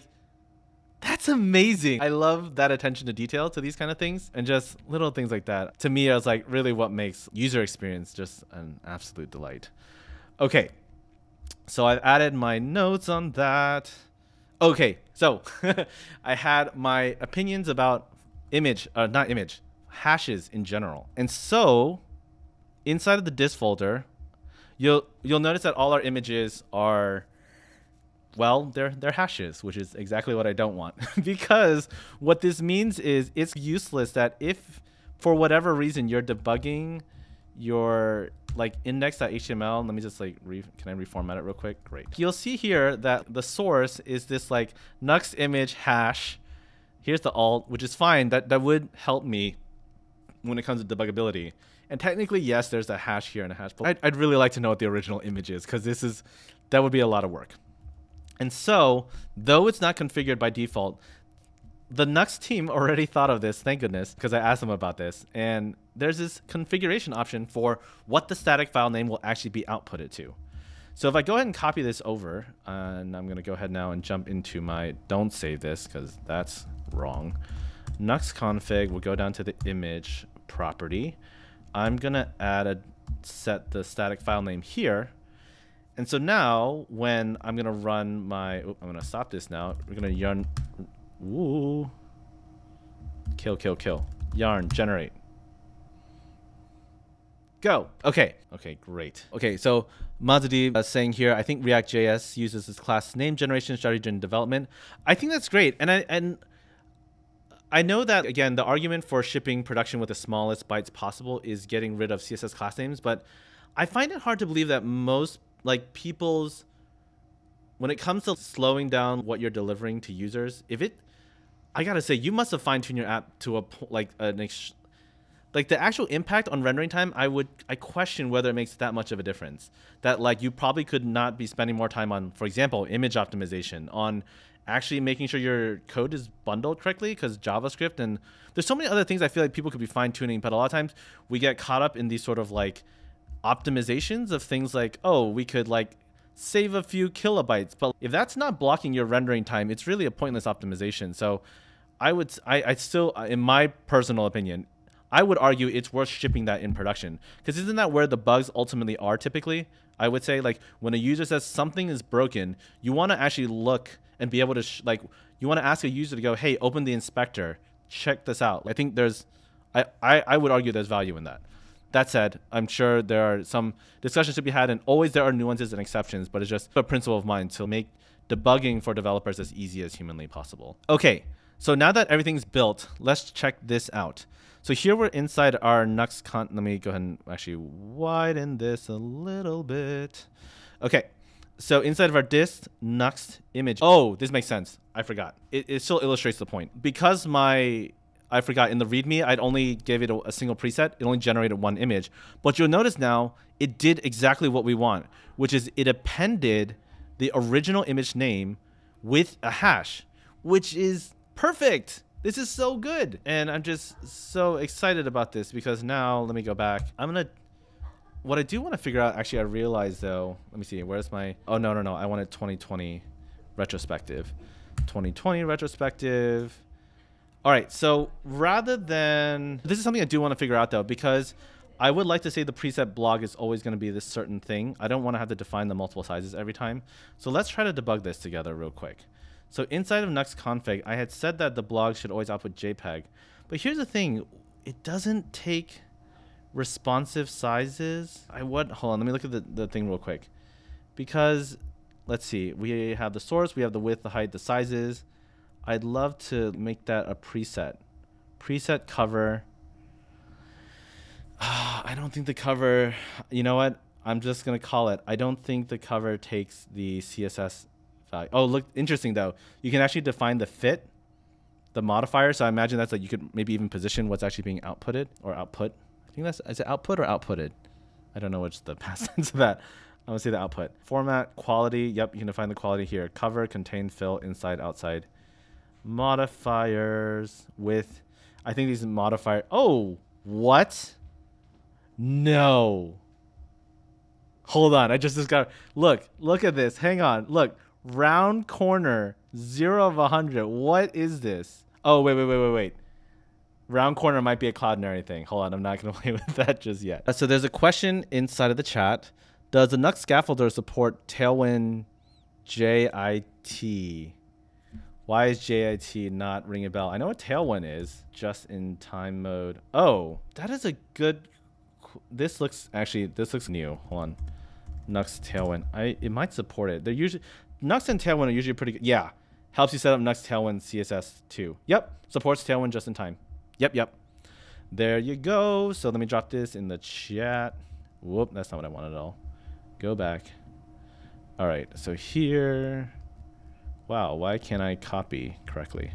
that's amazing. I love that attention to detail to these kind of things and just little things like that. To me, I was like really what makes user experience just an absolute delight. Okay, so I've added my notes on that. Okay, so [laughs] I had my opinions about image, uh, not image, hashes in general. And so inside of the dist folder, you'll you'll notice that all our images are well, they're they're hashes, which is exactly what I don't want. [laughs] because what this means is it's useless that if for whatever reason you're debugging your like index.html let me just like re can i reformat it real quick? Great. You'll see here that the source is this like nuxt image hash. Here's the alt which is fine. That that would help me when it comes to debuggability. And technically yes there's a hash here and a hash but i'd, I'd really like to know what the original image is because this is that would be a lot of work. And so though it's not configured by default the Nuxt team already [laughs] thought of this, thank goodness, because I asked them about this. And there's this configuration option for what the static file name will actually be outputted to. So if I go ahead and copy this over, and I'm going to go ahead now and jump into my, don't save this because that's wrong. Nuxt config, we'll go down to the image property. I'm going to add a, set the static file name here. And so now when I'm going to run my, I'm going to stop this now. We're going to run Ooh. Kill, kill, kill. Yarn, generate. Go. Okay. Okay, great. Okay, so Mazadi is saying here, I think React.js uses this class name generation strategy in development. I think that's great. And I and I know that again, the argument for shipping production with the smallest bytes possible is getting rid of CSS class names, but I find it hard to believe that most like people's when it comes to slowing down what you're delivering to users, if it I gotta say, you must have fine tuned your app to a like an ex- like the actual impact on rendering time. I would I question whether it makes that much of a difference. That like you probably could not be spending more time on, for example, image optimization, on actually making sure your code is bundled correctly because JavaScript and there's so many other things I feel like people could be fine tuning, but a lot of times we get caught up in these sort of like optimizations of things like oh we could like save a few kilobytes. But if that's not blocking your rendering time, it's really a pointless optimization. So I would, I, I still, uh, in my personal opinion, I would argue it's worth shipping that in production. Because isn't that where the bugs ultimately are typically? I would say like when a user says something is broken, you want to actually look and be able to like you want to ask a user to go, hey, open the inspector, check this out. I think there's, I, I, I would argue there's value in that. That said, I'm sure there are some discussions to be had, and always there are nuances and exceptions, but it's just a principle of mine to make debugging for developers as easy as humanly possible. Okay, so now that everything's built, let's check this out. So here we're inside our Nux con. Let me go ahead and actually widen this a little bit. Okay, so inside of our dist Nuxt image. Oh, this makes sense. I forgot. It, it still illustrates the point. Because my I forgot in the README, I'd only gave it a, a, single preset. It only generated one image. But you'll notice now it did exactly what we want, which is it appended the original image name with a hash, which is perfect. This is so good. And I'm just so excited about this because now, let me go back. I'm going to, what I do want to figure out, actually, I realized though, let me see, where's my, oh, no, no, no. I wanted 2020 retrospective. 2020 retrospective. All right, so rather than this is something I do want to figure out though, because I would like to say the preset blog is always going to be this certain thing. I don't want to have to define the multiple sizes every time. So let's try to debug this together real quick. So inside of Nuxt config, I had said that the blog should always output JPEG, but here's the thing: it doesn't take responsive sizes. I would hold on. Let me look at the, the thing real quick, because let's see, we have the source, we have the width, the height, the sizes. I'd love to make that a preset. Preset cover. [sighs] I don't think the cover, you know what? I'm just going to call it. I don't think the cover takes the CSS value. Oh, look, interesting though. You can actually define the fit, the modifier. So I imagine that's like you could maybe even position what's actually being outputted or output. I think that's, is it output or outputted? I don't know which the [laughs] past tense of that. I'm gonna say the output. Format, quality. Yep, you can define the quality here. Cover, contain, fill, inside, outside modifiers with I think these modifier oh what? No. Hold on I just discovered look look at this hang on look round corner zero of a hundred what is this? Oh wait wait wait wait wait. Round corner might be a cloudinary thing hold on I'm not gonna [laughs] play with that just yet. Uh, so there's a question inside of the chat does the Nuxt scaffolder support Tailwind JIT why is JIT not ring a bell? I know what Tailwind is, just in time mode. Oh, that is a good. This looks actually this looks new. Hold on, Nuxt Tailwind. I it might support it. They're usually Nuxt and Tailwind are usually pretty good. Yeah, helps you set up Nuxt Tailwind CSS too. Yep, supports Tailwind just in time. Yep, yep. There you go. So let me drop this in the chat. Whoop, that's not what I wanted at all. Go back. All right, so here Wow, why can't I copy correctly?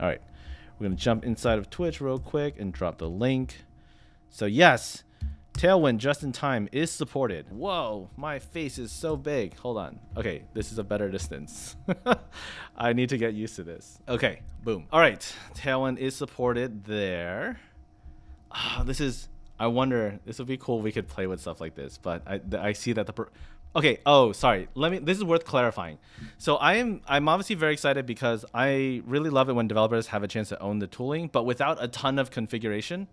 All right, we're gonna jump inside of Twitch real quick and drop the link. So yes, Tailwind just in time is supported. Whoa, my face is so big. Hold on. Okay, this is a better distance. [laughs] I need to get used to this. Okay, boom. All right, Tailwind is supported there. Oh, this is, I wonder, this would be cool we could play with stuff like this, but I, I see that the, Okay. Oh, sorry. Let me. This is worth clarifying. So I am. I'm obviously very excited because I really love it when developers have a chance to own the tooling, but without a ton of configuration.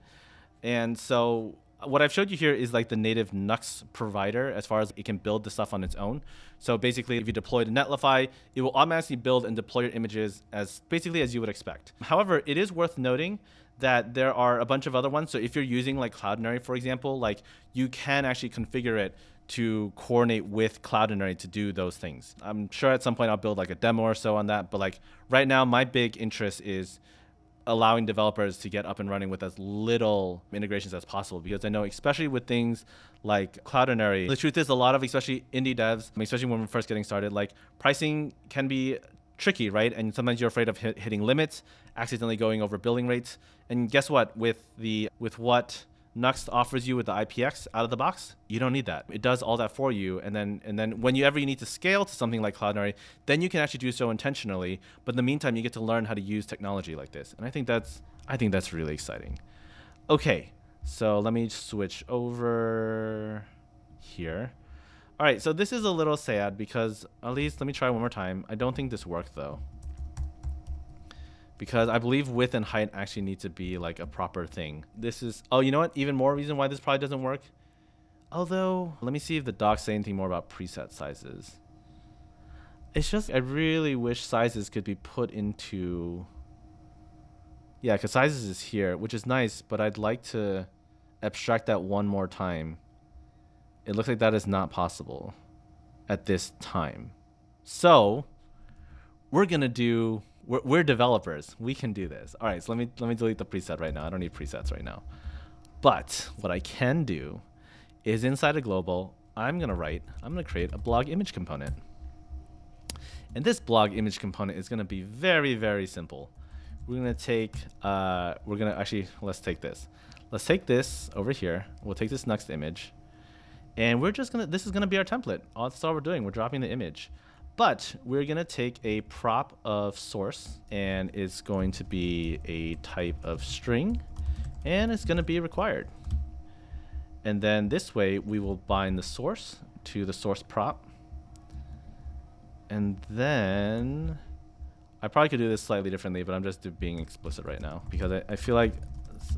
And so what I've showed you here is like the native Nuxt provider as far as it can build the stuff on its own. So basically, if you deploy to Netlify, it will automatically build and deploy your images as basically as you would expect. However, it is worth noting that there are a bunch of other ones. So if you're using like Cloudinary, for example, like you can actually configure it to coordinate with Cloudinary to do those things. I'm sure at some point I'll build like a demo or so on that, but like right now my big interest is allowing developers to get up and running with as little integrations as possible because I know especially with things like Cloudinary, the truth is a lot of especially indie devs, especially when we're first getting started, like pricing can be tricky, right? And sometimes you're afraid of hit, hitting limits, accidentally going over billing rates. And guess what? With the with what Nuxt offers you with the IPX out of the box, you don't need that. It does all that for you, and then and then whenever you need to scale to something like Cloudinary, then you can actually do so intentionally. But in the meantime, you get to learn how to use technology like this, and I think that's I think that's really exciting. Okay, so let me switch over here. All right, so this is a little sad because at least let me try one more time. I don't think this worked though because I believe width and height actually need to be like a proper thing. This is, oh, you know what? Even more reason why this probably doesn't work. Although, let me see if the docs say anything more about preset sizes. It's just, I really wish sizes could be put into, yeah, because sizes is here, which is nice, but I'd like to, abstract that one more time, it looks like that is not possible at this time. So we're gonna do. We're, we're developers. We can do this. All right. So let me let me delete the preset right now. I don't need presets right now. But what I can do is inside a global, I'm gonna write. I'm gonna create a blog image component. And this blog image component is gonna be very very simple. We're gonna take. Uh, we're gonna actually let's take this. Let's take this over here. We'll take this Nuxt image. And we're just gonna, this is gonna be our template. That's all we're doing. We're dropping the image. But we're gonna take a prop of source and it's going to be a type of string and it's gonna be required. And then this way we will bind the source to the source prop. And then I probably could do this slightly differently, but I'm just being explicit right now because I, I feel like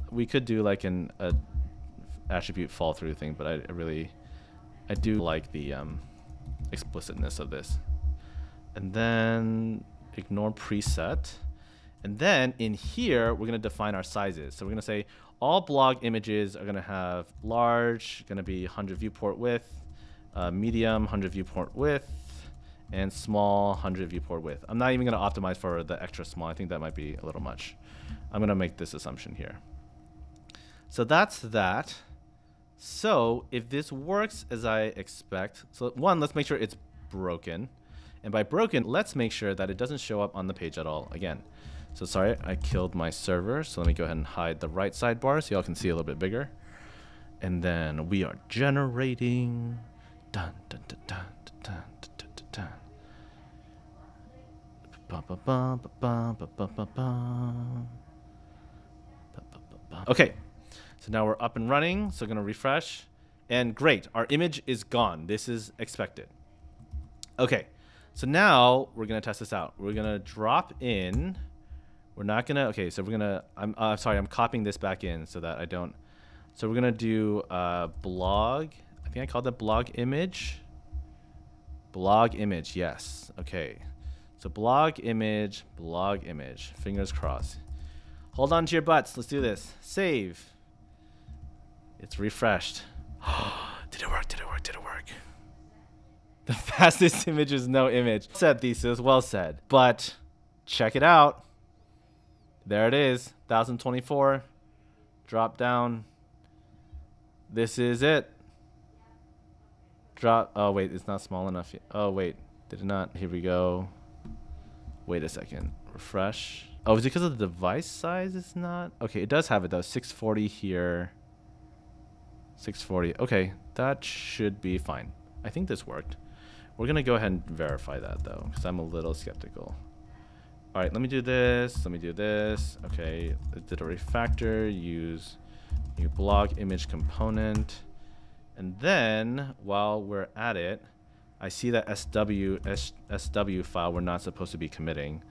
we could do like an attribute fall through thing, but I, I really I do like the um, explicitness of this. And then ignore preset. And then in here, we're to define our sizes. So we're to say all blog images are to have large, to be 100 viewport width, uh, medium, 100 viewport width, and small, 100 viewport width. I'm not even to optimize for the extra small. I think that might be a little much. I'm to make this assumption here. So that's that. So if this works as I expect, so one, let's make sure it's broken. And by broken, let's make sure that it doesn't show up on the page at all again. So sorry, I killed my server. So let me go ahead and hide the right sidebar so y'all can see a little bit bigger. And then we are generating. Dun, dun, dun, dun, dun, dun, dun, dun. Okay, so now we're up and running. So gonna refresh, and great, our image is gone. This is expected. Okay, so now we're going to test this out. We're going to drop in. We're not going to, okay, so we're going to, I'm uh, sorry, I'm copying this back in so that I don't. So we're going to do uh, blog. I think I called that blog image. Blog image, yes. Okay. So blog image, blog image. Fingers crossed. Hold on to your butts. Let's do this. Save. It's refreshed. [gasps] did it work? Did it work? Did it work? [laughs] The fastest image is no image. Said thesis, well said. But check it out. There it is, 1024. Drop down. This is it. Drop. Oh, wait, it's not small enough yet. Oh, wait, did it not? Here we go. Wait a second. Refresh. Oh, is it because of the device size? It's not. Okay, it does have it though. 640 here. 640. Okay, that should be fine. I think this worked. We're going to go ahead and verify that, though, because I'm a little skeptical. All right, let me do this. Let me do this. Okay, did a refactor. Use new blog image component. And then, while we're at it, I see that SW, S, SW file we're not supposed to be committing.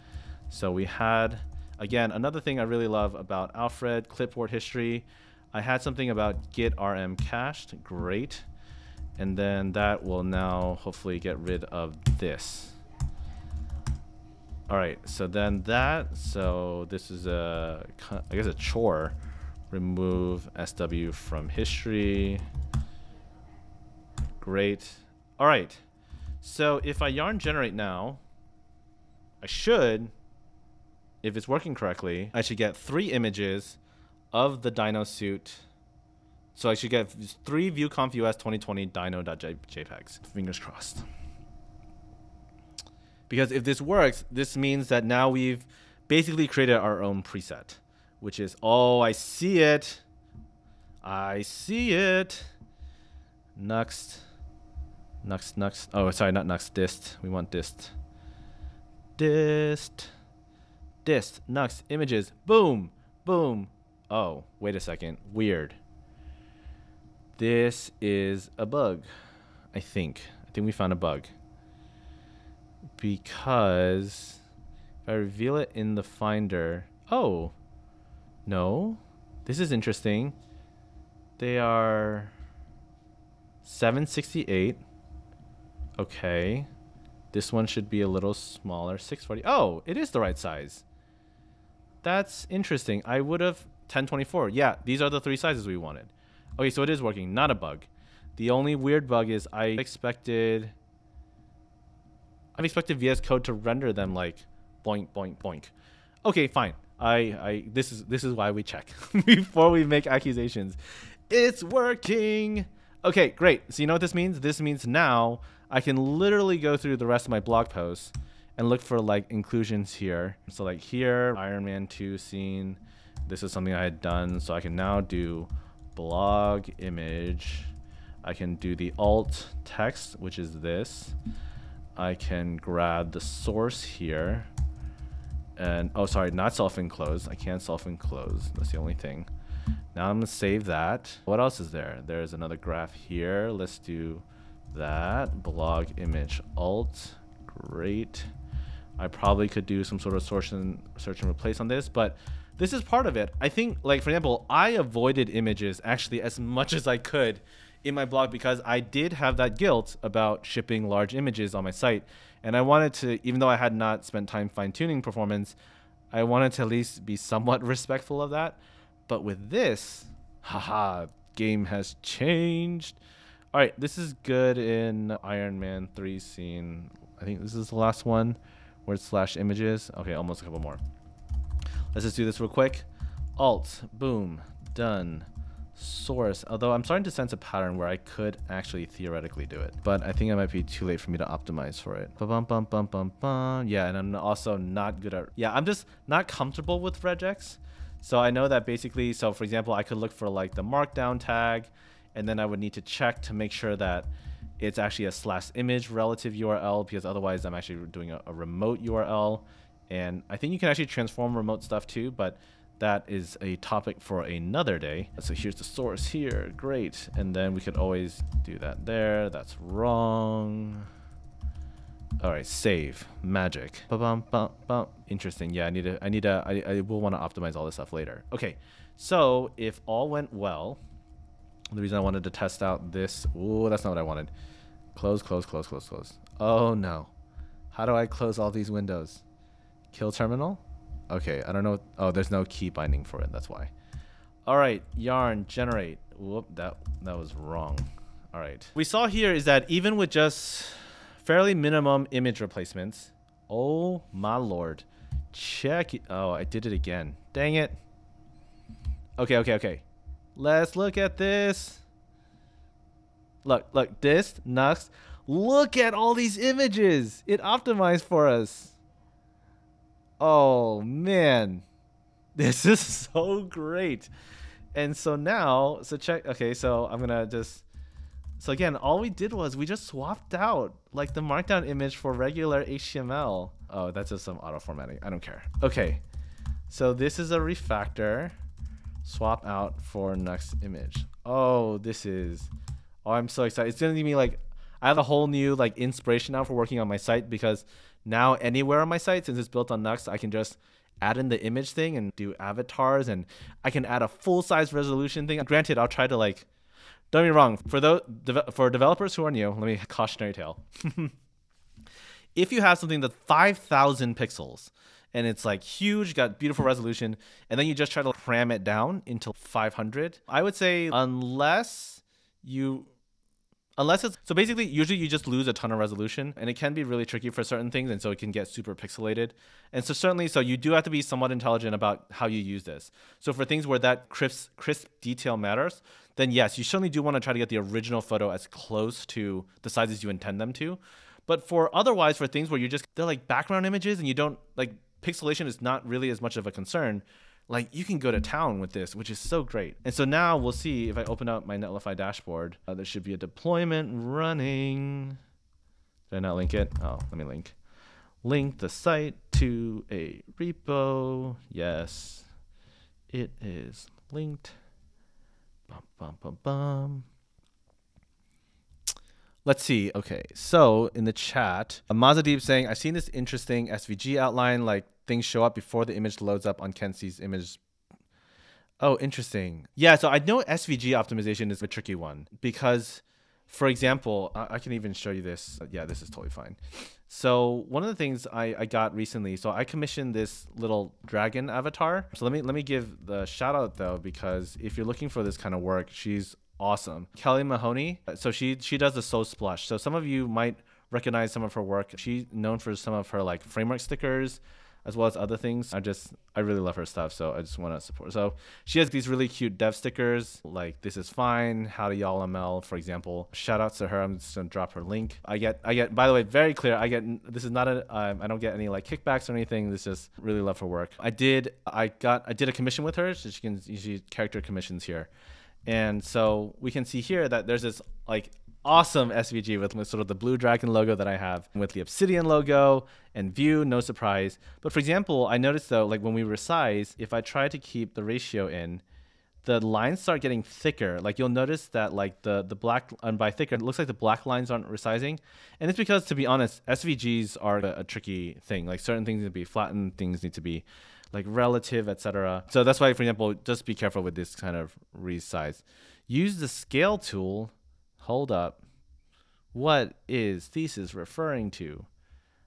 So we had, again, another thing I really love about Alfred, clipboard history. I had something about git rm cached. Great. And then that will now hopefully get rid of this. All right, so then that, so this is a, I guess a chore. Remove SW from history. Great. All right, so if I yarn generate now, I should, if it's working correctly, I should get three images of the Dino suit. So I should get three VueConf US 2020 Dino.jpegs. Fingers crossed. Because if this works, this means that now we've basically created our own preset, which is, oh, I see it. I see it. Next. Next, next. Oh, sorry, not next. Dist. We want dist. Dist. Dist. Next. Images. Boom. Boom. Oh, wait a second. Weird. This is a bug, I think. I think we found a bug. Because if I reveal it in the Finder... Oh, no. This is interesting. They are 768. Okay. This one should be a little smaller. 640. Oh, it is the right size. That's interesting. I would have 1024. Yeah, these are the three sizes we wanted. Okay, so it is working. Not a bug. The only weird bug is I expected I expected VS Code to render them like boink boink boink. Okay, fine. I I this is this is why we check [laughs] before we make accusations. It's working. Okay, great. So you know what this means? This means now I can literally go through the rest of my blog posts and look for like inclusions here. So like here, Iron Man 2 scene. This is something I had done. So I can now do blog image. I can do the alt text, which is this. I can grab the source here. And, oh, sorry, not self-enclosed. I can't self-enclose. That's the only thing. Now I'm going to save that. What else is there? There's another graph here. Let's do that. Blog image alt. Great. I probably could do some sort of search and, search and replace on this, but this is part of it. I think, like, for example, I avoided images actually as much as I could in my blog because I did have that guilt about shipping large images on my site. And I wanted to, even though I had not spent time fine tuning performance, I wanted to at least be somewhat [laughs] respectful of that. But with this, haha, game has changed. All right, this is good in Iron Man 3 scene. I think this is the last one where it's slash images. Okay, almost a couple more. Let's just do this real quick. Alt, boom, done source, although I'm starting to sense a pattern where I could actually theoretically do it, but I think it might be too late for me to optimize for it. Bum bum bum bum bum. Yeah, and I'm also not good at. Yeah, I'm just not comfortable with regex. So I know that basically, so for example, I could look for like the markdown tag, and then I would need to check to make sure that it's actually a slash image relative URL because otherwise I'm actually doing a, a remote URL. And I think you can actually transform remote stuff too, but that is a topic for another day. So here's the source here, great. And then we could always do that there, that's wrong. All right, save, magic. Ba -bum, bum, bum. Interesting, yeah, I need to, I need to, I, I will wanna optimize all this stuff later. Okay, so if all went well, the reason I wanted to test out this, oh, that's not what I wanted. Close, close, close, close, close. Oh no. How do I close all these windows? Kill terminal? Okay, I don't know. Oh, there's no key binding for it. That's why. All right, yarn generate. Whoop, that that was wrong. All right. We saw here is that even with just fairly minimum image replacements, oh my lord, check. It. Oh, I did it again. Dang it. Okay, okay, okay. Let's look at this. Look, look, this, Nuxt. Look at all these images. It optimized for us. Oh man, [laughs] this is so great. And so now, so check. Okay, so I'm gonna just. So again, all we did was we just swapped out like the markdown image for regular HTML. Oh, that's just some auto formatting. I don't care. Okay, so this is a refactor. Swap out for Nuxt image. Oh, this is. Oh, I'm so excited. It's gonna me like. I have a whole new like inspiration now for working on my site because now anywhere on my site, since it's built on Nuxt, I can just add in the image thing and do avatars and I can add a full size resolution thing. Granted, I'll try to like, don't me wrong, for those for developers who are new, let me [laughs] cautionary tale. [laughs] if you have something that's 5,000 pixels and it's like huge, got beautiful resolution, and then you just try to cram it down into 500, I would say unless you unless it's so basically usually you just lose a ton of resolution and it can be really tricky for certain things and so it can get super pixelated. And so certainly so you do have to be somewhat intelligent about how you use this. So for things where that crisp crisp detail matters then yes you certainly do want to try to get the original photo as close to the sizes you intend them to. But for otherwise for things where you're just they're like background images and you don't like pixelation is not really as much of a concern like you can go to town with this, which is so great. And so now we'll see if I open up my Netlify dashboard, uh, there should be a deployment running. Did I not link it? Oh, let me link. Link the site to a repo. Yes, it is linked. Bum, bum, bum, bum. Let's see. Okay, so in the chat, Mazadeep saying, I've seen this interesting SVG outline, like things show up before the image loads up on Kenzie's image. Oh, interesting. Yeah, so I know SVG optimization is a tricky one because, for example, I, I can even show you this. Yeah, this is totally fine. So one of the things I, I got recently, so I commissioned this little dragon avatar. So let me let me give the shout out though, because if you're looking for this kind of work, she's awesome. Kelly Mahoney, so she she does the Soul Splush. So some of you might recognize some of her work. She's known for some of her like framework stickers as well as other things. I just I really love her stuff, so I just want to support. So she has these really cute dev stickers like "This is fine," "How to y'all ML," for example. Shout outs to her. I'm just gonna drop her link. I get I get by the way very clear. I get this is not a um, I don't get any like kickbacks or anything. This is really love her work. I did I got I did a commission with her. So she can usually character commissions here. And so we can see here that there's this like awesome SVG with, sort of the blue dragon logo that I have with the obsidian logo and Vue, no surprise. But for example, I noticed though, like when we resize, if I try to keep the ratio in, the lines start getting thicker. Like you'll notice that like the the black and by thicker, it looks like the black lines aren't resizing, and it's because to be honest, SVGs are a, a tricky thing. Like certain things need to be flattened, things need to be like relative, etc. So that's why, for example, just be careful with this kind of resize. Use the scale tool Hold up. What is thesis referring to?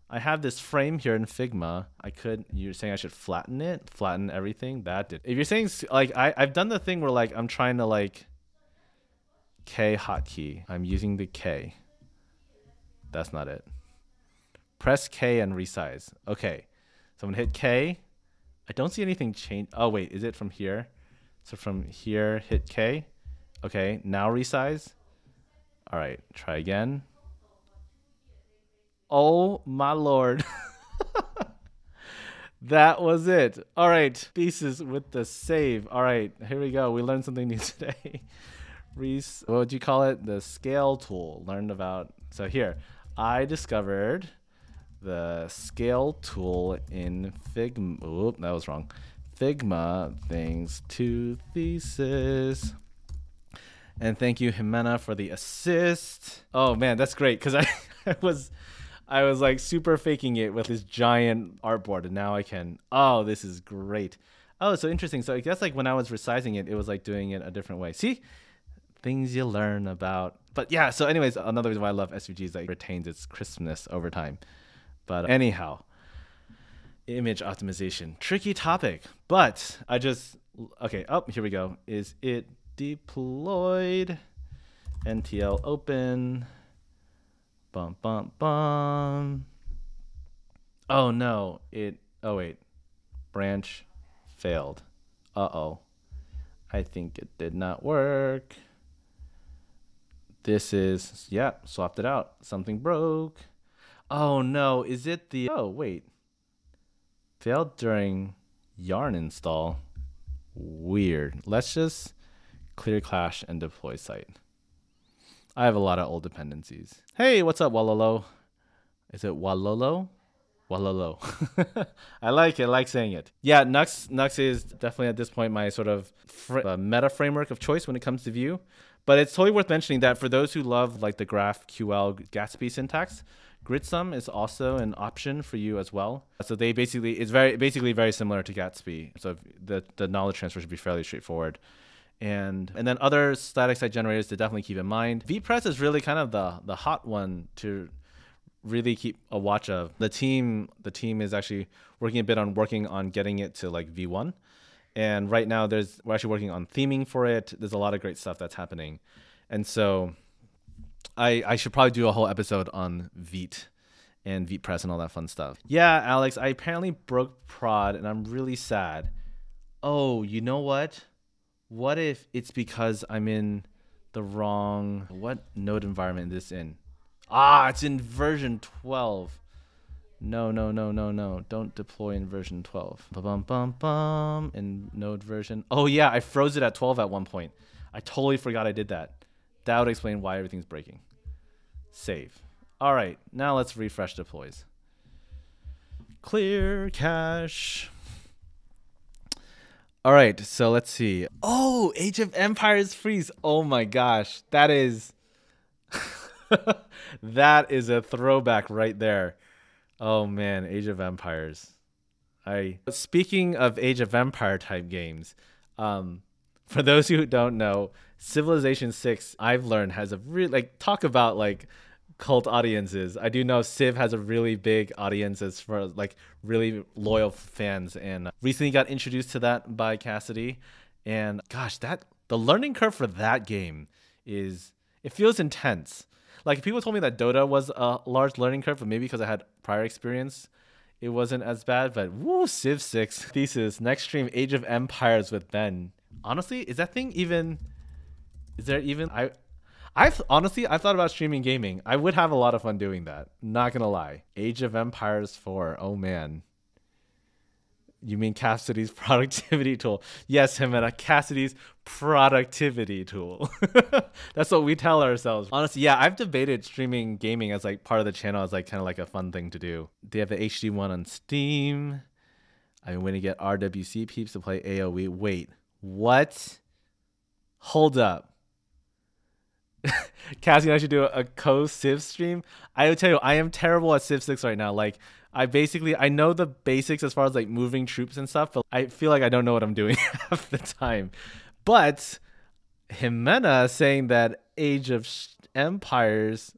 I have this frame here in Figma. I could, you're saying I should flatten it? Flatten everything? That did. If you're saying, like, I, I've done the thing where, like, I'm trying to, like, K hotkey. I'm using the K. That's not it. Press K and resize. Okay. So I'm going to hit K. I don't see anything change. Oh, wait. Is it from here? So from here, hit K. Okay. Now resize. All right, try again. Oh my lord. [laughs] that was it. All right, pieces with the save. All right, here we go. We learned something new [laughs] today. Reese, what would you call it? The scale tool. Learned about. So here, I discovered the scale tool in Figma. Oop, that was wrong. Figma things to thesis. And thank you, Jimena, for the assist. Oh man, that's great because I, [laughs] I was I was like super faking it with this giant artboard, and now I can. Oh, this is great. Oh, so interesting. So I guess like when I was resizing it, it was like doing it a different way. See, things you learn about. But yeah. So, anyways, another reason why I love SVG is that it retains its crispness over time. But uh, anyhow, image optimization, tricky topic. But I just okay. Oh, here we go. Is it deployed? Ntl open. Bum bum bum. Oh no it oh wait. Branch failed. Uh-oh. I think it did not work. This is yeah swapped it out. Something broke oh no is it the oh wait failed during yarn install weird let's just clear cache, and deploy site. I have a lot of old dependencies. Hey, what's up, Walolo? Is it Walolo? Walolo. [laughs] I like it. I like saying it. Yeah, Nuxt Nuxt is definitely at this point my sort of fr- uh, meta framework of choice when it comes to Vue. But it's totally worth mentioning that for those who love like the GraphQL Gatsby syntax, Gridsome is also an option for you as well. So they basically it's very basically very similar to Gatsby. So the the knowledge transfer should be fairly straightforward and and then other static site generators to definitely keep in mind. VPress is really kind of the the hot one to really keep a watch of. The team the team is actually working a bit on working on getting it to like V1. And right now there's we're actually working on theming for it. There's a lot of great stuff that's happening. And so I I should probably do a whole episode on Vite and VitePress and all that fun stuff. Yeah, Alex, I apparently broke prod and I'm really sad. Oh, you know what? what if it's because I'm in the wrong what node environment is this in? Ah, it's in version 12. No, no, no, no, no. Don't deploy in version 12. Bum bum bum bum in node version. Oh yeah, I froze it at 12 at one point. I totally forgot I did that. That would explain why everything's breaking. Save. All right, now let's refresh deploys. Clear cache. All right, so let's see. Oh, Age of Empires freeze. Oh my gosh, that is [laughs] that is a throwback right there. Oh man, Age of Empires. I speaking of Age of Empire type games, um, for those who don't know, Civilization 6 I've learned has a really like talk about like cult audiences. I do know Civ has a really big audience audiences for like really loyal fans, and recently got introduced to that by Cassidy. And gosh, that The learning curve for that game is it feels intense. Like if people told me that Dota was a large learning curve, but maybe because I had prior experience, it wasn't as bad. But woo, Civ Six thesis next stream Age of Empires with Ben. Honestly, is that thing even? Is there even I? I've honestly I've thought about streaming gaming. I would have a lot of fun doing that. Not gonna lie. Age of Empires 4. Oh man. You mean Cassidy's [laughs] productivity tool? Yes, him and a Cassidy's productivity tool. [laughs] That's what we tell ourselves. Honestly, yeah, I've debated streaming gaming as like part of the channel as like kind of like a fun thing to do. They have the HD one on Steam. I mean, when you get RWC peeps to play AOE. Wait, what? Hold up. [laughs] Cassie and I should do a, a co Civ stream. I would tell you, I am terrible at Civ 6 right now. Like, I basically I know the basics as far as like moving troops and stuff, but I feel like I don't know what I'm doing [laughs] half the time. But Jimena saying that Age of Empires,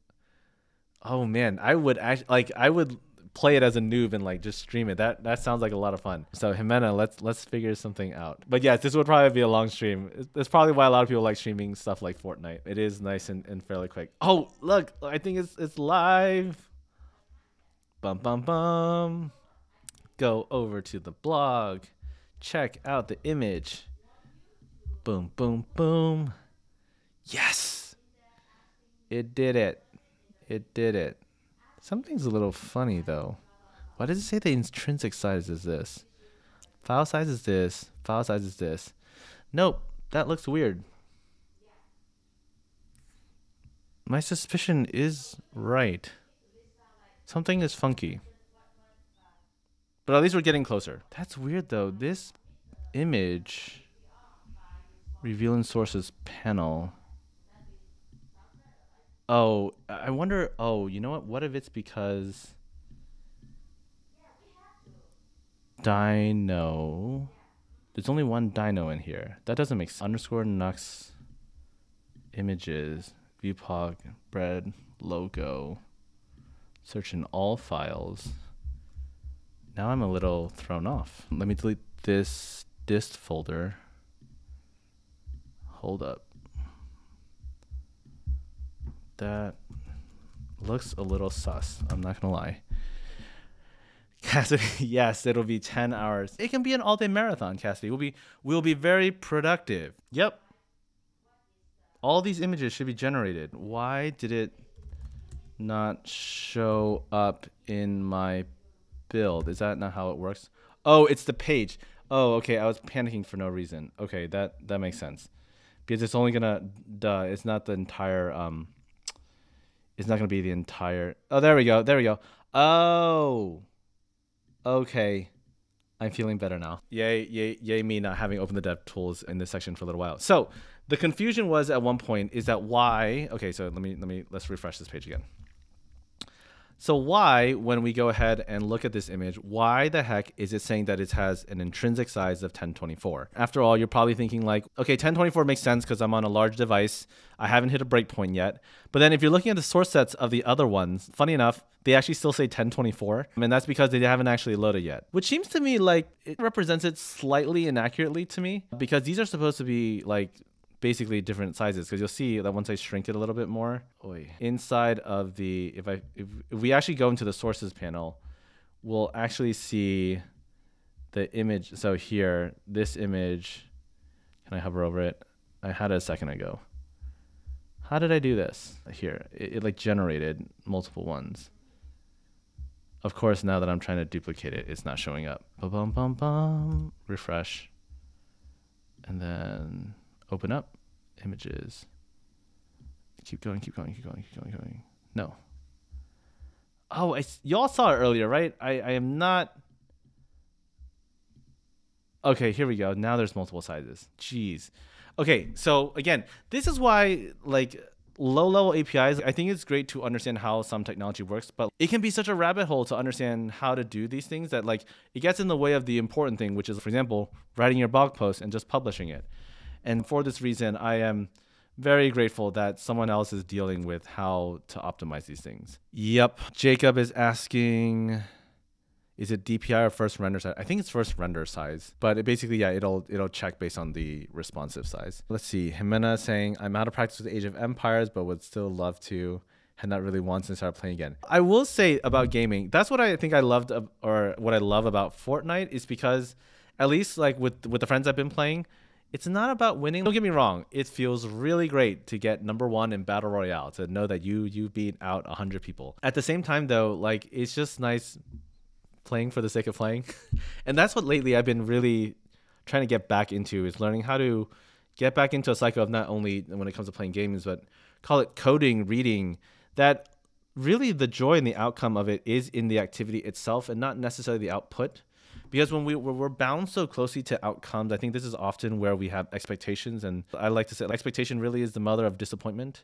oh man, I would actually like I would play it as a noob and like just stream it. That that sounds like a lot of fun. So Jimena, let's let's figure something out. But yes, this would probably be a long stream. That's probably why a lot of people like streaming stuff like Fortnite. It is nice and, and fairly quick. Oh look, I think it's it's live. Bum bum bum. Go over to the blog. Check out the image. Boom boom boom. Yes. It did it. It did it. Something's a little funny though. Why does it say the intrinsic size is this? File size is this. File size is this. Nope, that looks weird. My suspicion is right. Something is funky. But at least we're getting closer. That's weird though. This image revealing sources panel. Oh, I wonder. Oh, you know what? What if it's because Dino? There's only one Dino in here. That doesn't make sense. Underscore Nuxt images, VPOG, bread, logo. Search in all files. Now I'm a little thrown off. Let me delete this dist folder. Hold up. That looks a little sus. I'm not gonna lie. Cassidy, [laughs] yes, it'll be 10 hours. It can be an all-day marathon, Cassidy. We'll be we'll be very productive. Yep. All these images should be generated. Why did it not show up in my build. Is that not how it works? Oh, it's the page. Oh, okay. I was panicking for no reason. Okay, that that makes sense. Because it's only gonna duh, it's not the entire um it's not gonna be the entire Oh there we go. There we go. Oh okay. I'm feeling better now. Yay, yay, yay me not having opened the dev tools in this section for a little while. So the confusion was at one point is that why okay, so let me let me let's refresh this page again. So why, when we go ahead and look at this image, why the heck is it saying that it has an intrinsic size of 1024? After all, you're probably thinking like, okay, 1024 makes sense because I'm on a large device. I haven't hit a breakpoint yet. But then if you're looking at the source sets of the other ones, funny enough, they actually still say 1024. And that's because they haven't actually loaded yet, which seems to me like it represents it slightly inaccurately to me because these are supposed to be like basically different sizes because you'll see that once I shrink it a little bit more, oy, inside of the if I if, if we actually go into the sources panel, we'll actually see the image. So here, this image, can I hover over it? I had it a second ago. How did I do this? Here, it, it like generated multiple ones. Of course, now that I'm trying to duplicate it, it's not showing up. Bum bum bum bum. Refresh. And then open up images. Keep going, keep going, keep going, keep going, keep going. No. Oh, I, y'all saw it earlier, right? I, I am not. Okay, here we go. Now there's multiple sizes. Jeez. Okay, so again, this is why like low level APIs, I think it's great to understand how some technology works, but it can be such a rabbit hole to understand how to do these things that like it gets in the way of the important thing, which is for example, writing your blog post and just publishing it. And for this reason, I am very grateful that someone else is dealing with how to optimize these things. Yep. Jacob is asking is it DPI or first render size? I think it's first render size, but it basically, yeah, it'll it'll check based on the responsive size. Let's see. Jimena saying, I'm out of practice with Age of Empires, but would still love to. Had not really once and start playing again. I will say about gaming, that's what I think I loved, or what I love about Fortnite is because, at least like with with the friends I've been playing, it's not about winning. Don't get me wrong. It feels really great to get number one in battle royale to know that you you beat out hundred people. At the same time, though, like it's just nice playing for the sake of playing, [laughs] and that's what lately I've been really trying to get back into is learning how to get back into a cycle of not only when it comes to playing games, but call it coding, reading. That really the joy and the outcome of it is in the activity itself and not necessarily the output because when we we're bound so closely to outcomes, I think this is often where we have expectations, and I like to say expectation really is the mother of disappointment.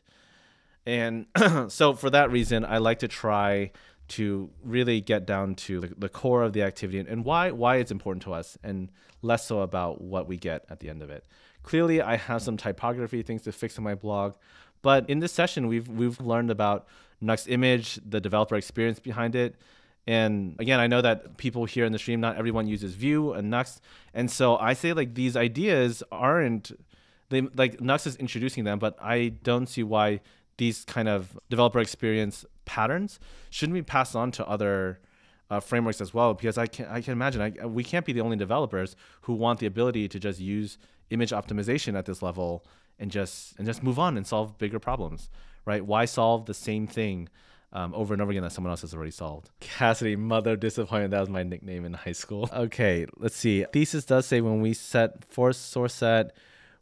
And [clears throat] so for that reason, I like to try to really get down to the, the core of the activity and, and why why it's important to us, and less so about what we get at the end of it. Clearly, I have some typography things to fix in my blog, but in this session, we've we've learned about Nuxt image, the developer experience behind it, and again, I know that people here in the stream, not everyone uses Vue and Nuxt. And so I say like these ideas aren't they like Nuxt is introducing them, but I don't see why these kind of developer experience patterns shouldn't be passed on to other uh, frameworks as well. Because I can I can imagine I, we can't be the only developers who want the ability to just use image optimization at this level and just and just move on and solve bigger problems, right? Why solve the same thing? Um, over and over again that someone else has already solved. Cassidy, mother disappointment. That was my nickname in high school. [laughs] Okay, let's see. Thesis does say when we set force source set,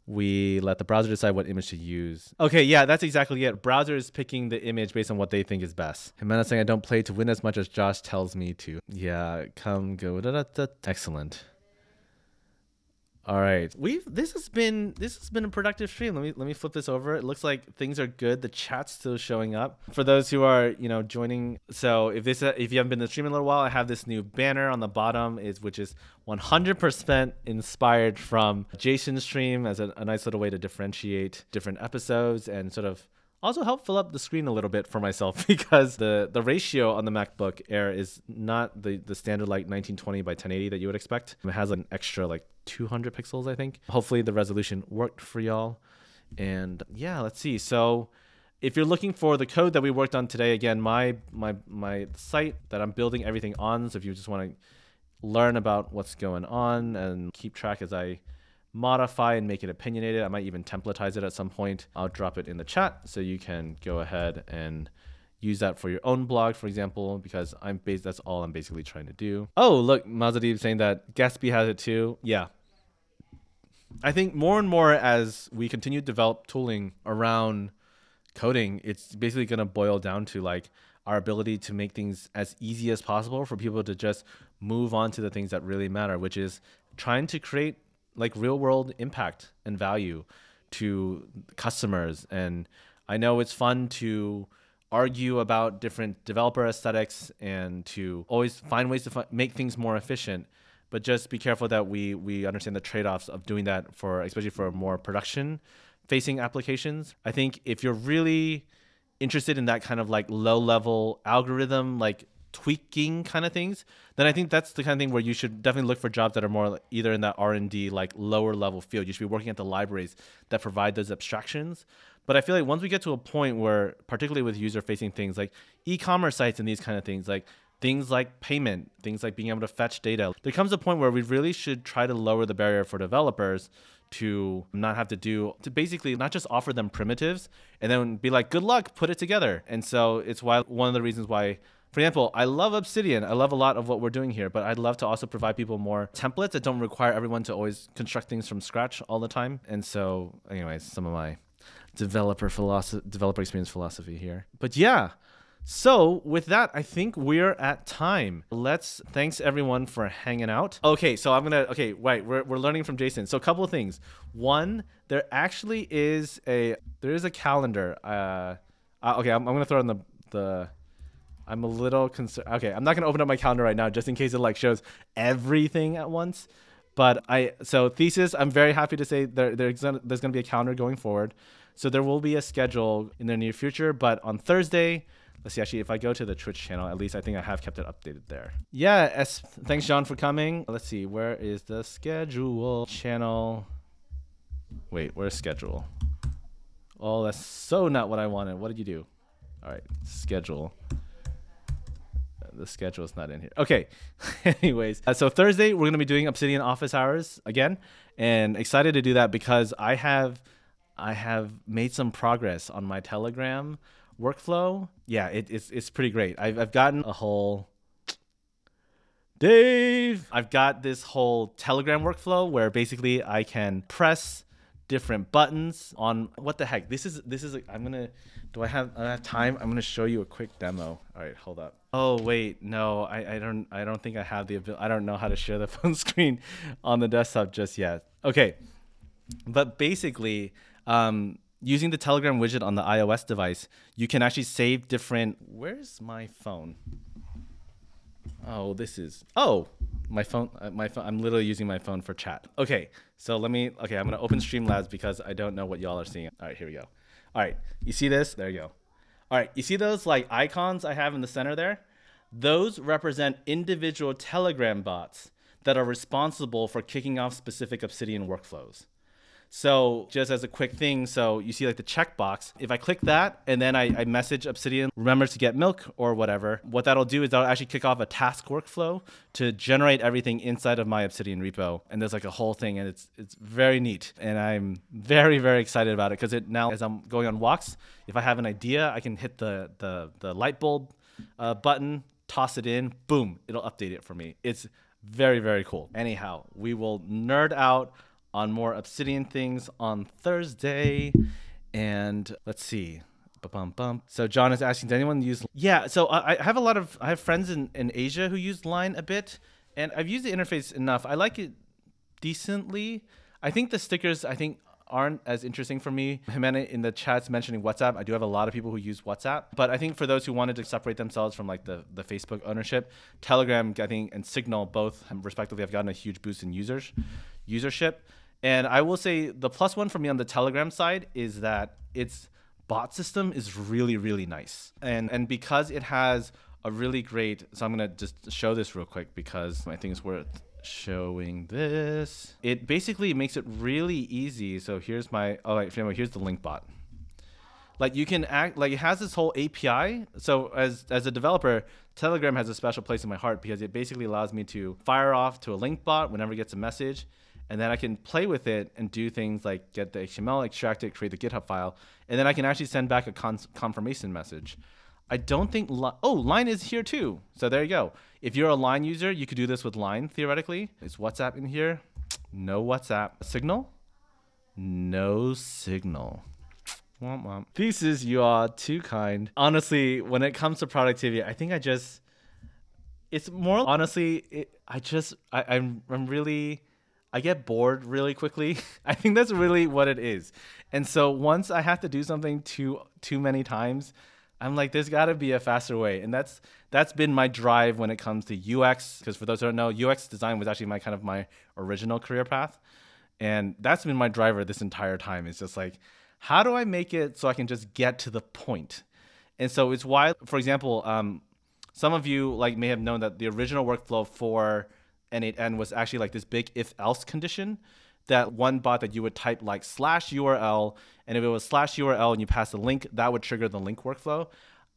we let the browser decide what image to use. Okay, yeah, that's exactly it. Browser is picking the image based on what they think is best. Jimena saying I don't play to win as much as Josh tells me to. Yeah, come go. Da, da, da. Excellent. All right. We've this has been this has been a productive stream. Let me let me flip this over. It looks like things are good. The chat's still showing up. For those who are, you know, joining so if this uh, if you haven't been to the stream in a little while, I have this new banner on the bottom is which is 100% inspired from Jason's stream as a, a nice little way to differentiate different episodes and sort of also help fill up the screen a little bit for myself [laughs] because the the ratio on the MacBook Air is not the the standard like 1920 by 1080 that you would expect. It has an extra like 200 pixels, I think. Hopefully the resolution worked for y'all. And yeah, let's see. So if you're looking for the code that we worked on today, again, my my my site that I'm building everything on. So if you just want to learn about what's going on and keep track as I modify and make it opinionated. I might even templatize it at some point. I'll drop it in the chat so you can go ahead and use that for your own blog, for example, because I'm based. That's all I'm basically trying to do. Oh, look, Mazadib saying that Gatsby has it too. Yeah. I think more and more as we continue to develop tooling around coding, it's basically going to boil down to like our ability to make things as easy as possible for people to just move on to the things that really matter, which is trying to create like real world impact and value to customers. And I know it's fun to argue about different developer aesthetics and to always find ways to make things more efficient. But just be careful that we we understand the trade-offs of doing that for especially for more production facing applications. I think if you're really interested in that kind of like low level algorithm like tweaking kind of things, then I think that's the kind of thing where you should definitely look for jobs that are more either in that R and D like lower level field. You should be working at the libraries that provide those abstractions. But I feel like once we get to a point where, particularly with user facing things like e-commerce sites and these kind of things, like things like payment, things like being able to fetch data, there comes a point where we really should try to lower the barrier for developers to not have to do to basically not just offer them primitives and then be like good luck put it together and so it's why one of the reasons why for example, I love Obsidian. I love a lot of what we're doing here, but I'd love to also provide people more templates that don't require everyone to always construct things from scratch all the time. And so, anyways, some of my developer philosophy, developer experience philosophy here. But yeah, so with that, I think we're at time. Let's thanks everyone for hanging out. Okay, so I'm gonna okay, wait, we're we're learning from Jason. So a couple of things. One, there actually is a there is a calendar. Uh, uh okay, I'm, I'm gonna throw in the the I'm a little concerned. Okay, I'm not gonna open up my calendar right now just in case it like shows everything at once. But I so thesis. I'm very happy to say there there's gonna, there's gonna be a calendar going forward. So there will be a schedule in the near future. But on Thursday, Let's see. Actually, if I go to the Twitch channel, at least I think I have kept it updated there. Yeah. S- thanks, John, for coming. Let's see. Where is the schedule channel? Wait, where's schedule? Oh, that's so not what I wanted. What did you do? All right, schedule. The schedule is not in here. Okay. [laughs] Anyways, uh, so Thursday we're gonna be doing Obsidian office hours again, and excited to do that because I have, I have made some progress on my Telegram workflow. Yeah, it, it's it's pretty great. I've I've gotten a whole. Dave, I've got this whole Telegram workflow where basically I can press different buttons on what the heck. This is this is. I'm gonna. Do I have I have time? I'm gonna show you a quick demo. All right, hold up. Oh wait, no, I, I don't I don't think I have the ability. I don't know how to share the [laughs] phone screen on the desktop just yet. Okay, but basically, um, using the Telegram widget on the iOS device, you can actually save different. Where's my phone? Oh, this is. Oh, my phone. Uh, my phone. I'm literally using my phone for chat. Okay, so let me. Okay, I'm gonna open Streamlabs because I don't know what y'all are seeing. All right, here we go. All right, you see this? There you go. All right, you see those like icons I have in the center there? Those represent individual Telegram bots that are responsible for kicking off specific Obsidian workflows. So just as a quick thing, so you see like the checkbox. If I click that and then I, I, message Obsidian, remember to get milk or whatever, what that'll do is that'll actually kick off a task workflow to generate everything inside of my Obsidian repo. And there's like a whole thing and it's it's very neat. And I'm very, very excited about it because it now as I'm going on walks, if I have an idea, I can hit the the, the light bulb uh, button, toss it in, boom, it'll update it for me. It's very, very cool. Anyhow, we will nerd out on more Obsidian things on Thursday. And let's see. So John is asking, does anyone use? Yeah. So I, I have a lot of I have friends in, in Asia who use Line a bit, and I've used the interface enough. I like it decently. I think the stickers I think aren't as interesting for me. Jimena in the chat's mentioning WhatsApp. I do have a lot of people who use WhatsApp, but I think for those who wanted to separate themselves from like the, the Facebook ownership, Telegram, I think, and Signal both respectively have gotten a huge boost in users usership. And I will say the plus one for me on the Telegram side is that its bot system is really, really nice. And and because it has a really great so I'm gonna just show this real quick because I think it's worth showing this. It basically makes it really easy. So here's my oh wait, here's the link bot. Like you can act like it has this whole API. So as as a developer, Telegram has a special place in my heart because it basically allows me to fire off to a link bot whenever it gets a message and then I can play with it and do things like get the HTML, extract it, create the GitHub file, and then I can actually send back a con- confirmation message. I don't think li- oh Line is here too. So there you go. If you're a Line user, you could do this with Line theoretically. Is WhatsApp in here? No WhatsApp. Signal? No signal. Womp womp. Pieces, you are too kind. Honestly, when it comes to productivity, I think I just it's more honestly it, I just I, I'm I'm really I get bored really quickly. [laughs] I think that's really what it is. And so once I have to do something too too many times, I'm like, there's got to be a faster way. And that's that's been my drive when it comes to UX. Because for those who don't know, UX design was actually my kind of my original career path, and that's been my driver this entire time. It's just like, how do I make it so I can just get to the point? And so it's why, for example, um, some of you like may have known that the original workflow for N8N was actually like this big if else condition that one bot that you would type like slash URL, and if it was slash URL and you pass a link, that would trigger the link workflow.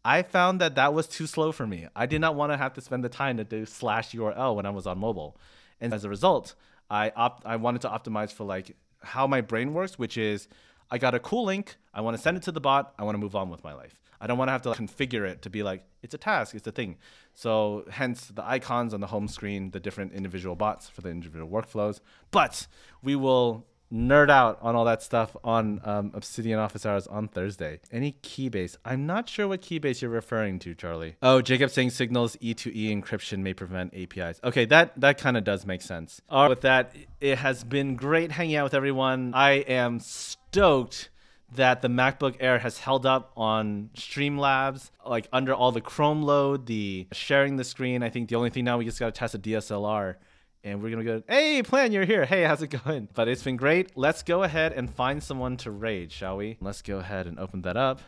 I found that that was too slow for me. I did not want to have to spend the time to do slash URL when I was on mobile, and as a result, I I wanted to optimize for like how my brain works, which is I got a cool link, I want to send it to the bot, I want to move on with my life. I don't want to have to like, configure it to be like it's a task, it's a thing. So hence the icons on the home screen, the different individual bots for the individual workflows. But we will nerd out on all that stuff on um, Obsidian Office Hours on Thursday. Any Keybase? I'm not sure what Keybase you're referring to, Charlie. Oh, Jacob saying signals E2E encryption may prevent APIs. Okay, that that kind of does make sense. All right, with that, it has been great hanging out with everyone. I am stoked that the MacBook Air has held up on Streamlabs, like under all the Chrome load, the sharing the screen. I think the only thing now we just got to test a DSLR. And we're gonna go, hey, Plan, you're here. Hey, how's it going? But it's been great. Let's go ahead and find someone to raid, shall we? Let's go ahead and open that up.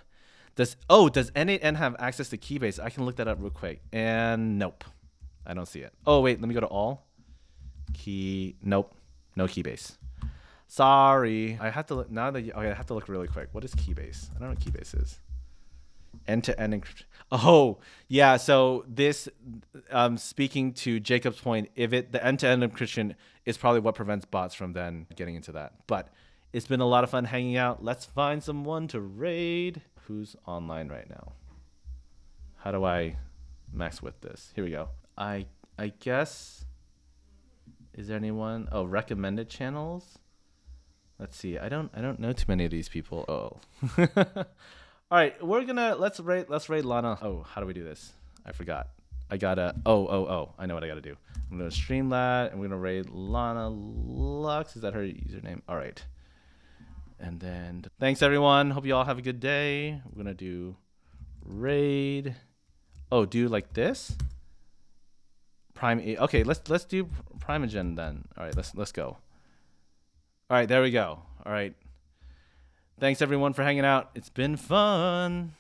Does oh does N8N have access to Keybase? I can look that up real quick. And nope, I don't see it. Oh wait, let me go to all. Key nope, no Keybase. Sorry, I have to look now that you, okay, I have to look really quick. What is Keybase? I don't know what Keybase is. End-to-end encryption. Oh yeah, so this, um, speaking to Jacob's point, if it the end-to-end encryption is probably what prevents bots from then getting into that. But it's been a lot of fun hanging out. Let's find someone to raid. Who's online right now? How do I max with this? Here we go. I I guess. Is there anyone? Oh, recommended channels. Let's see. I don't I don't know too many of these people. Oh. [laughs] All right, we're gonna let's rate let's rate Lana. Oh, how do we do this? I forgot. I gotta. Oh oh oh. I know what I gotta do. I'm gonna stream that. and we're gonna raid Lana Lux. Is that her username? All right. And then thanks everyone. Hope you all have a good day. We're gonna do raid. Oh, do like this. Prime. Okay, let's let's do Primeagen then. All right, let's let's go. All right, there we go. All right. Thanks everyone for hanging out. It's been fun.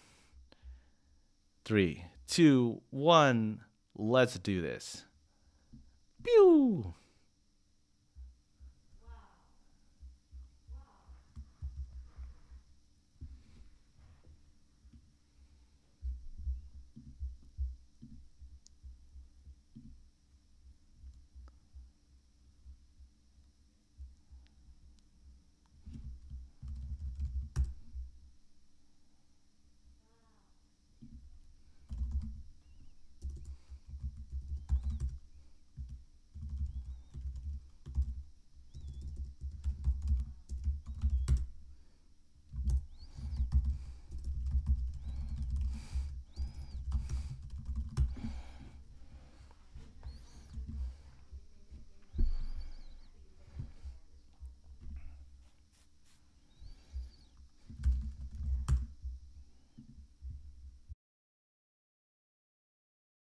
Three, two, one. Let's do this. Pew.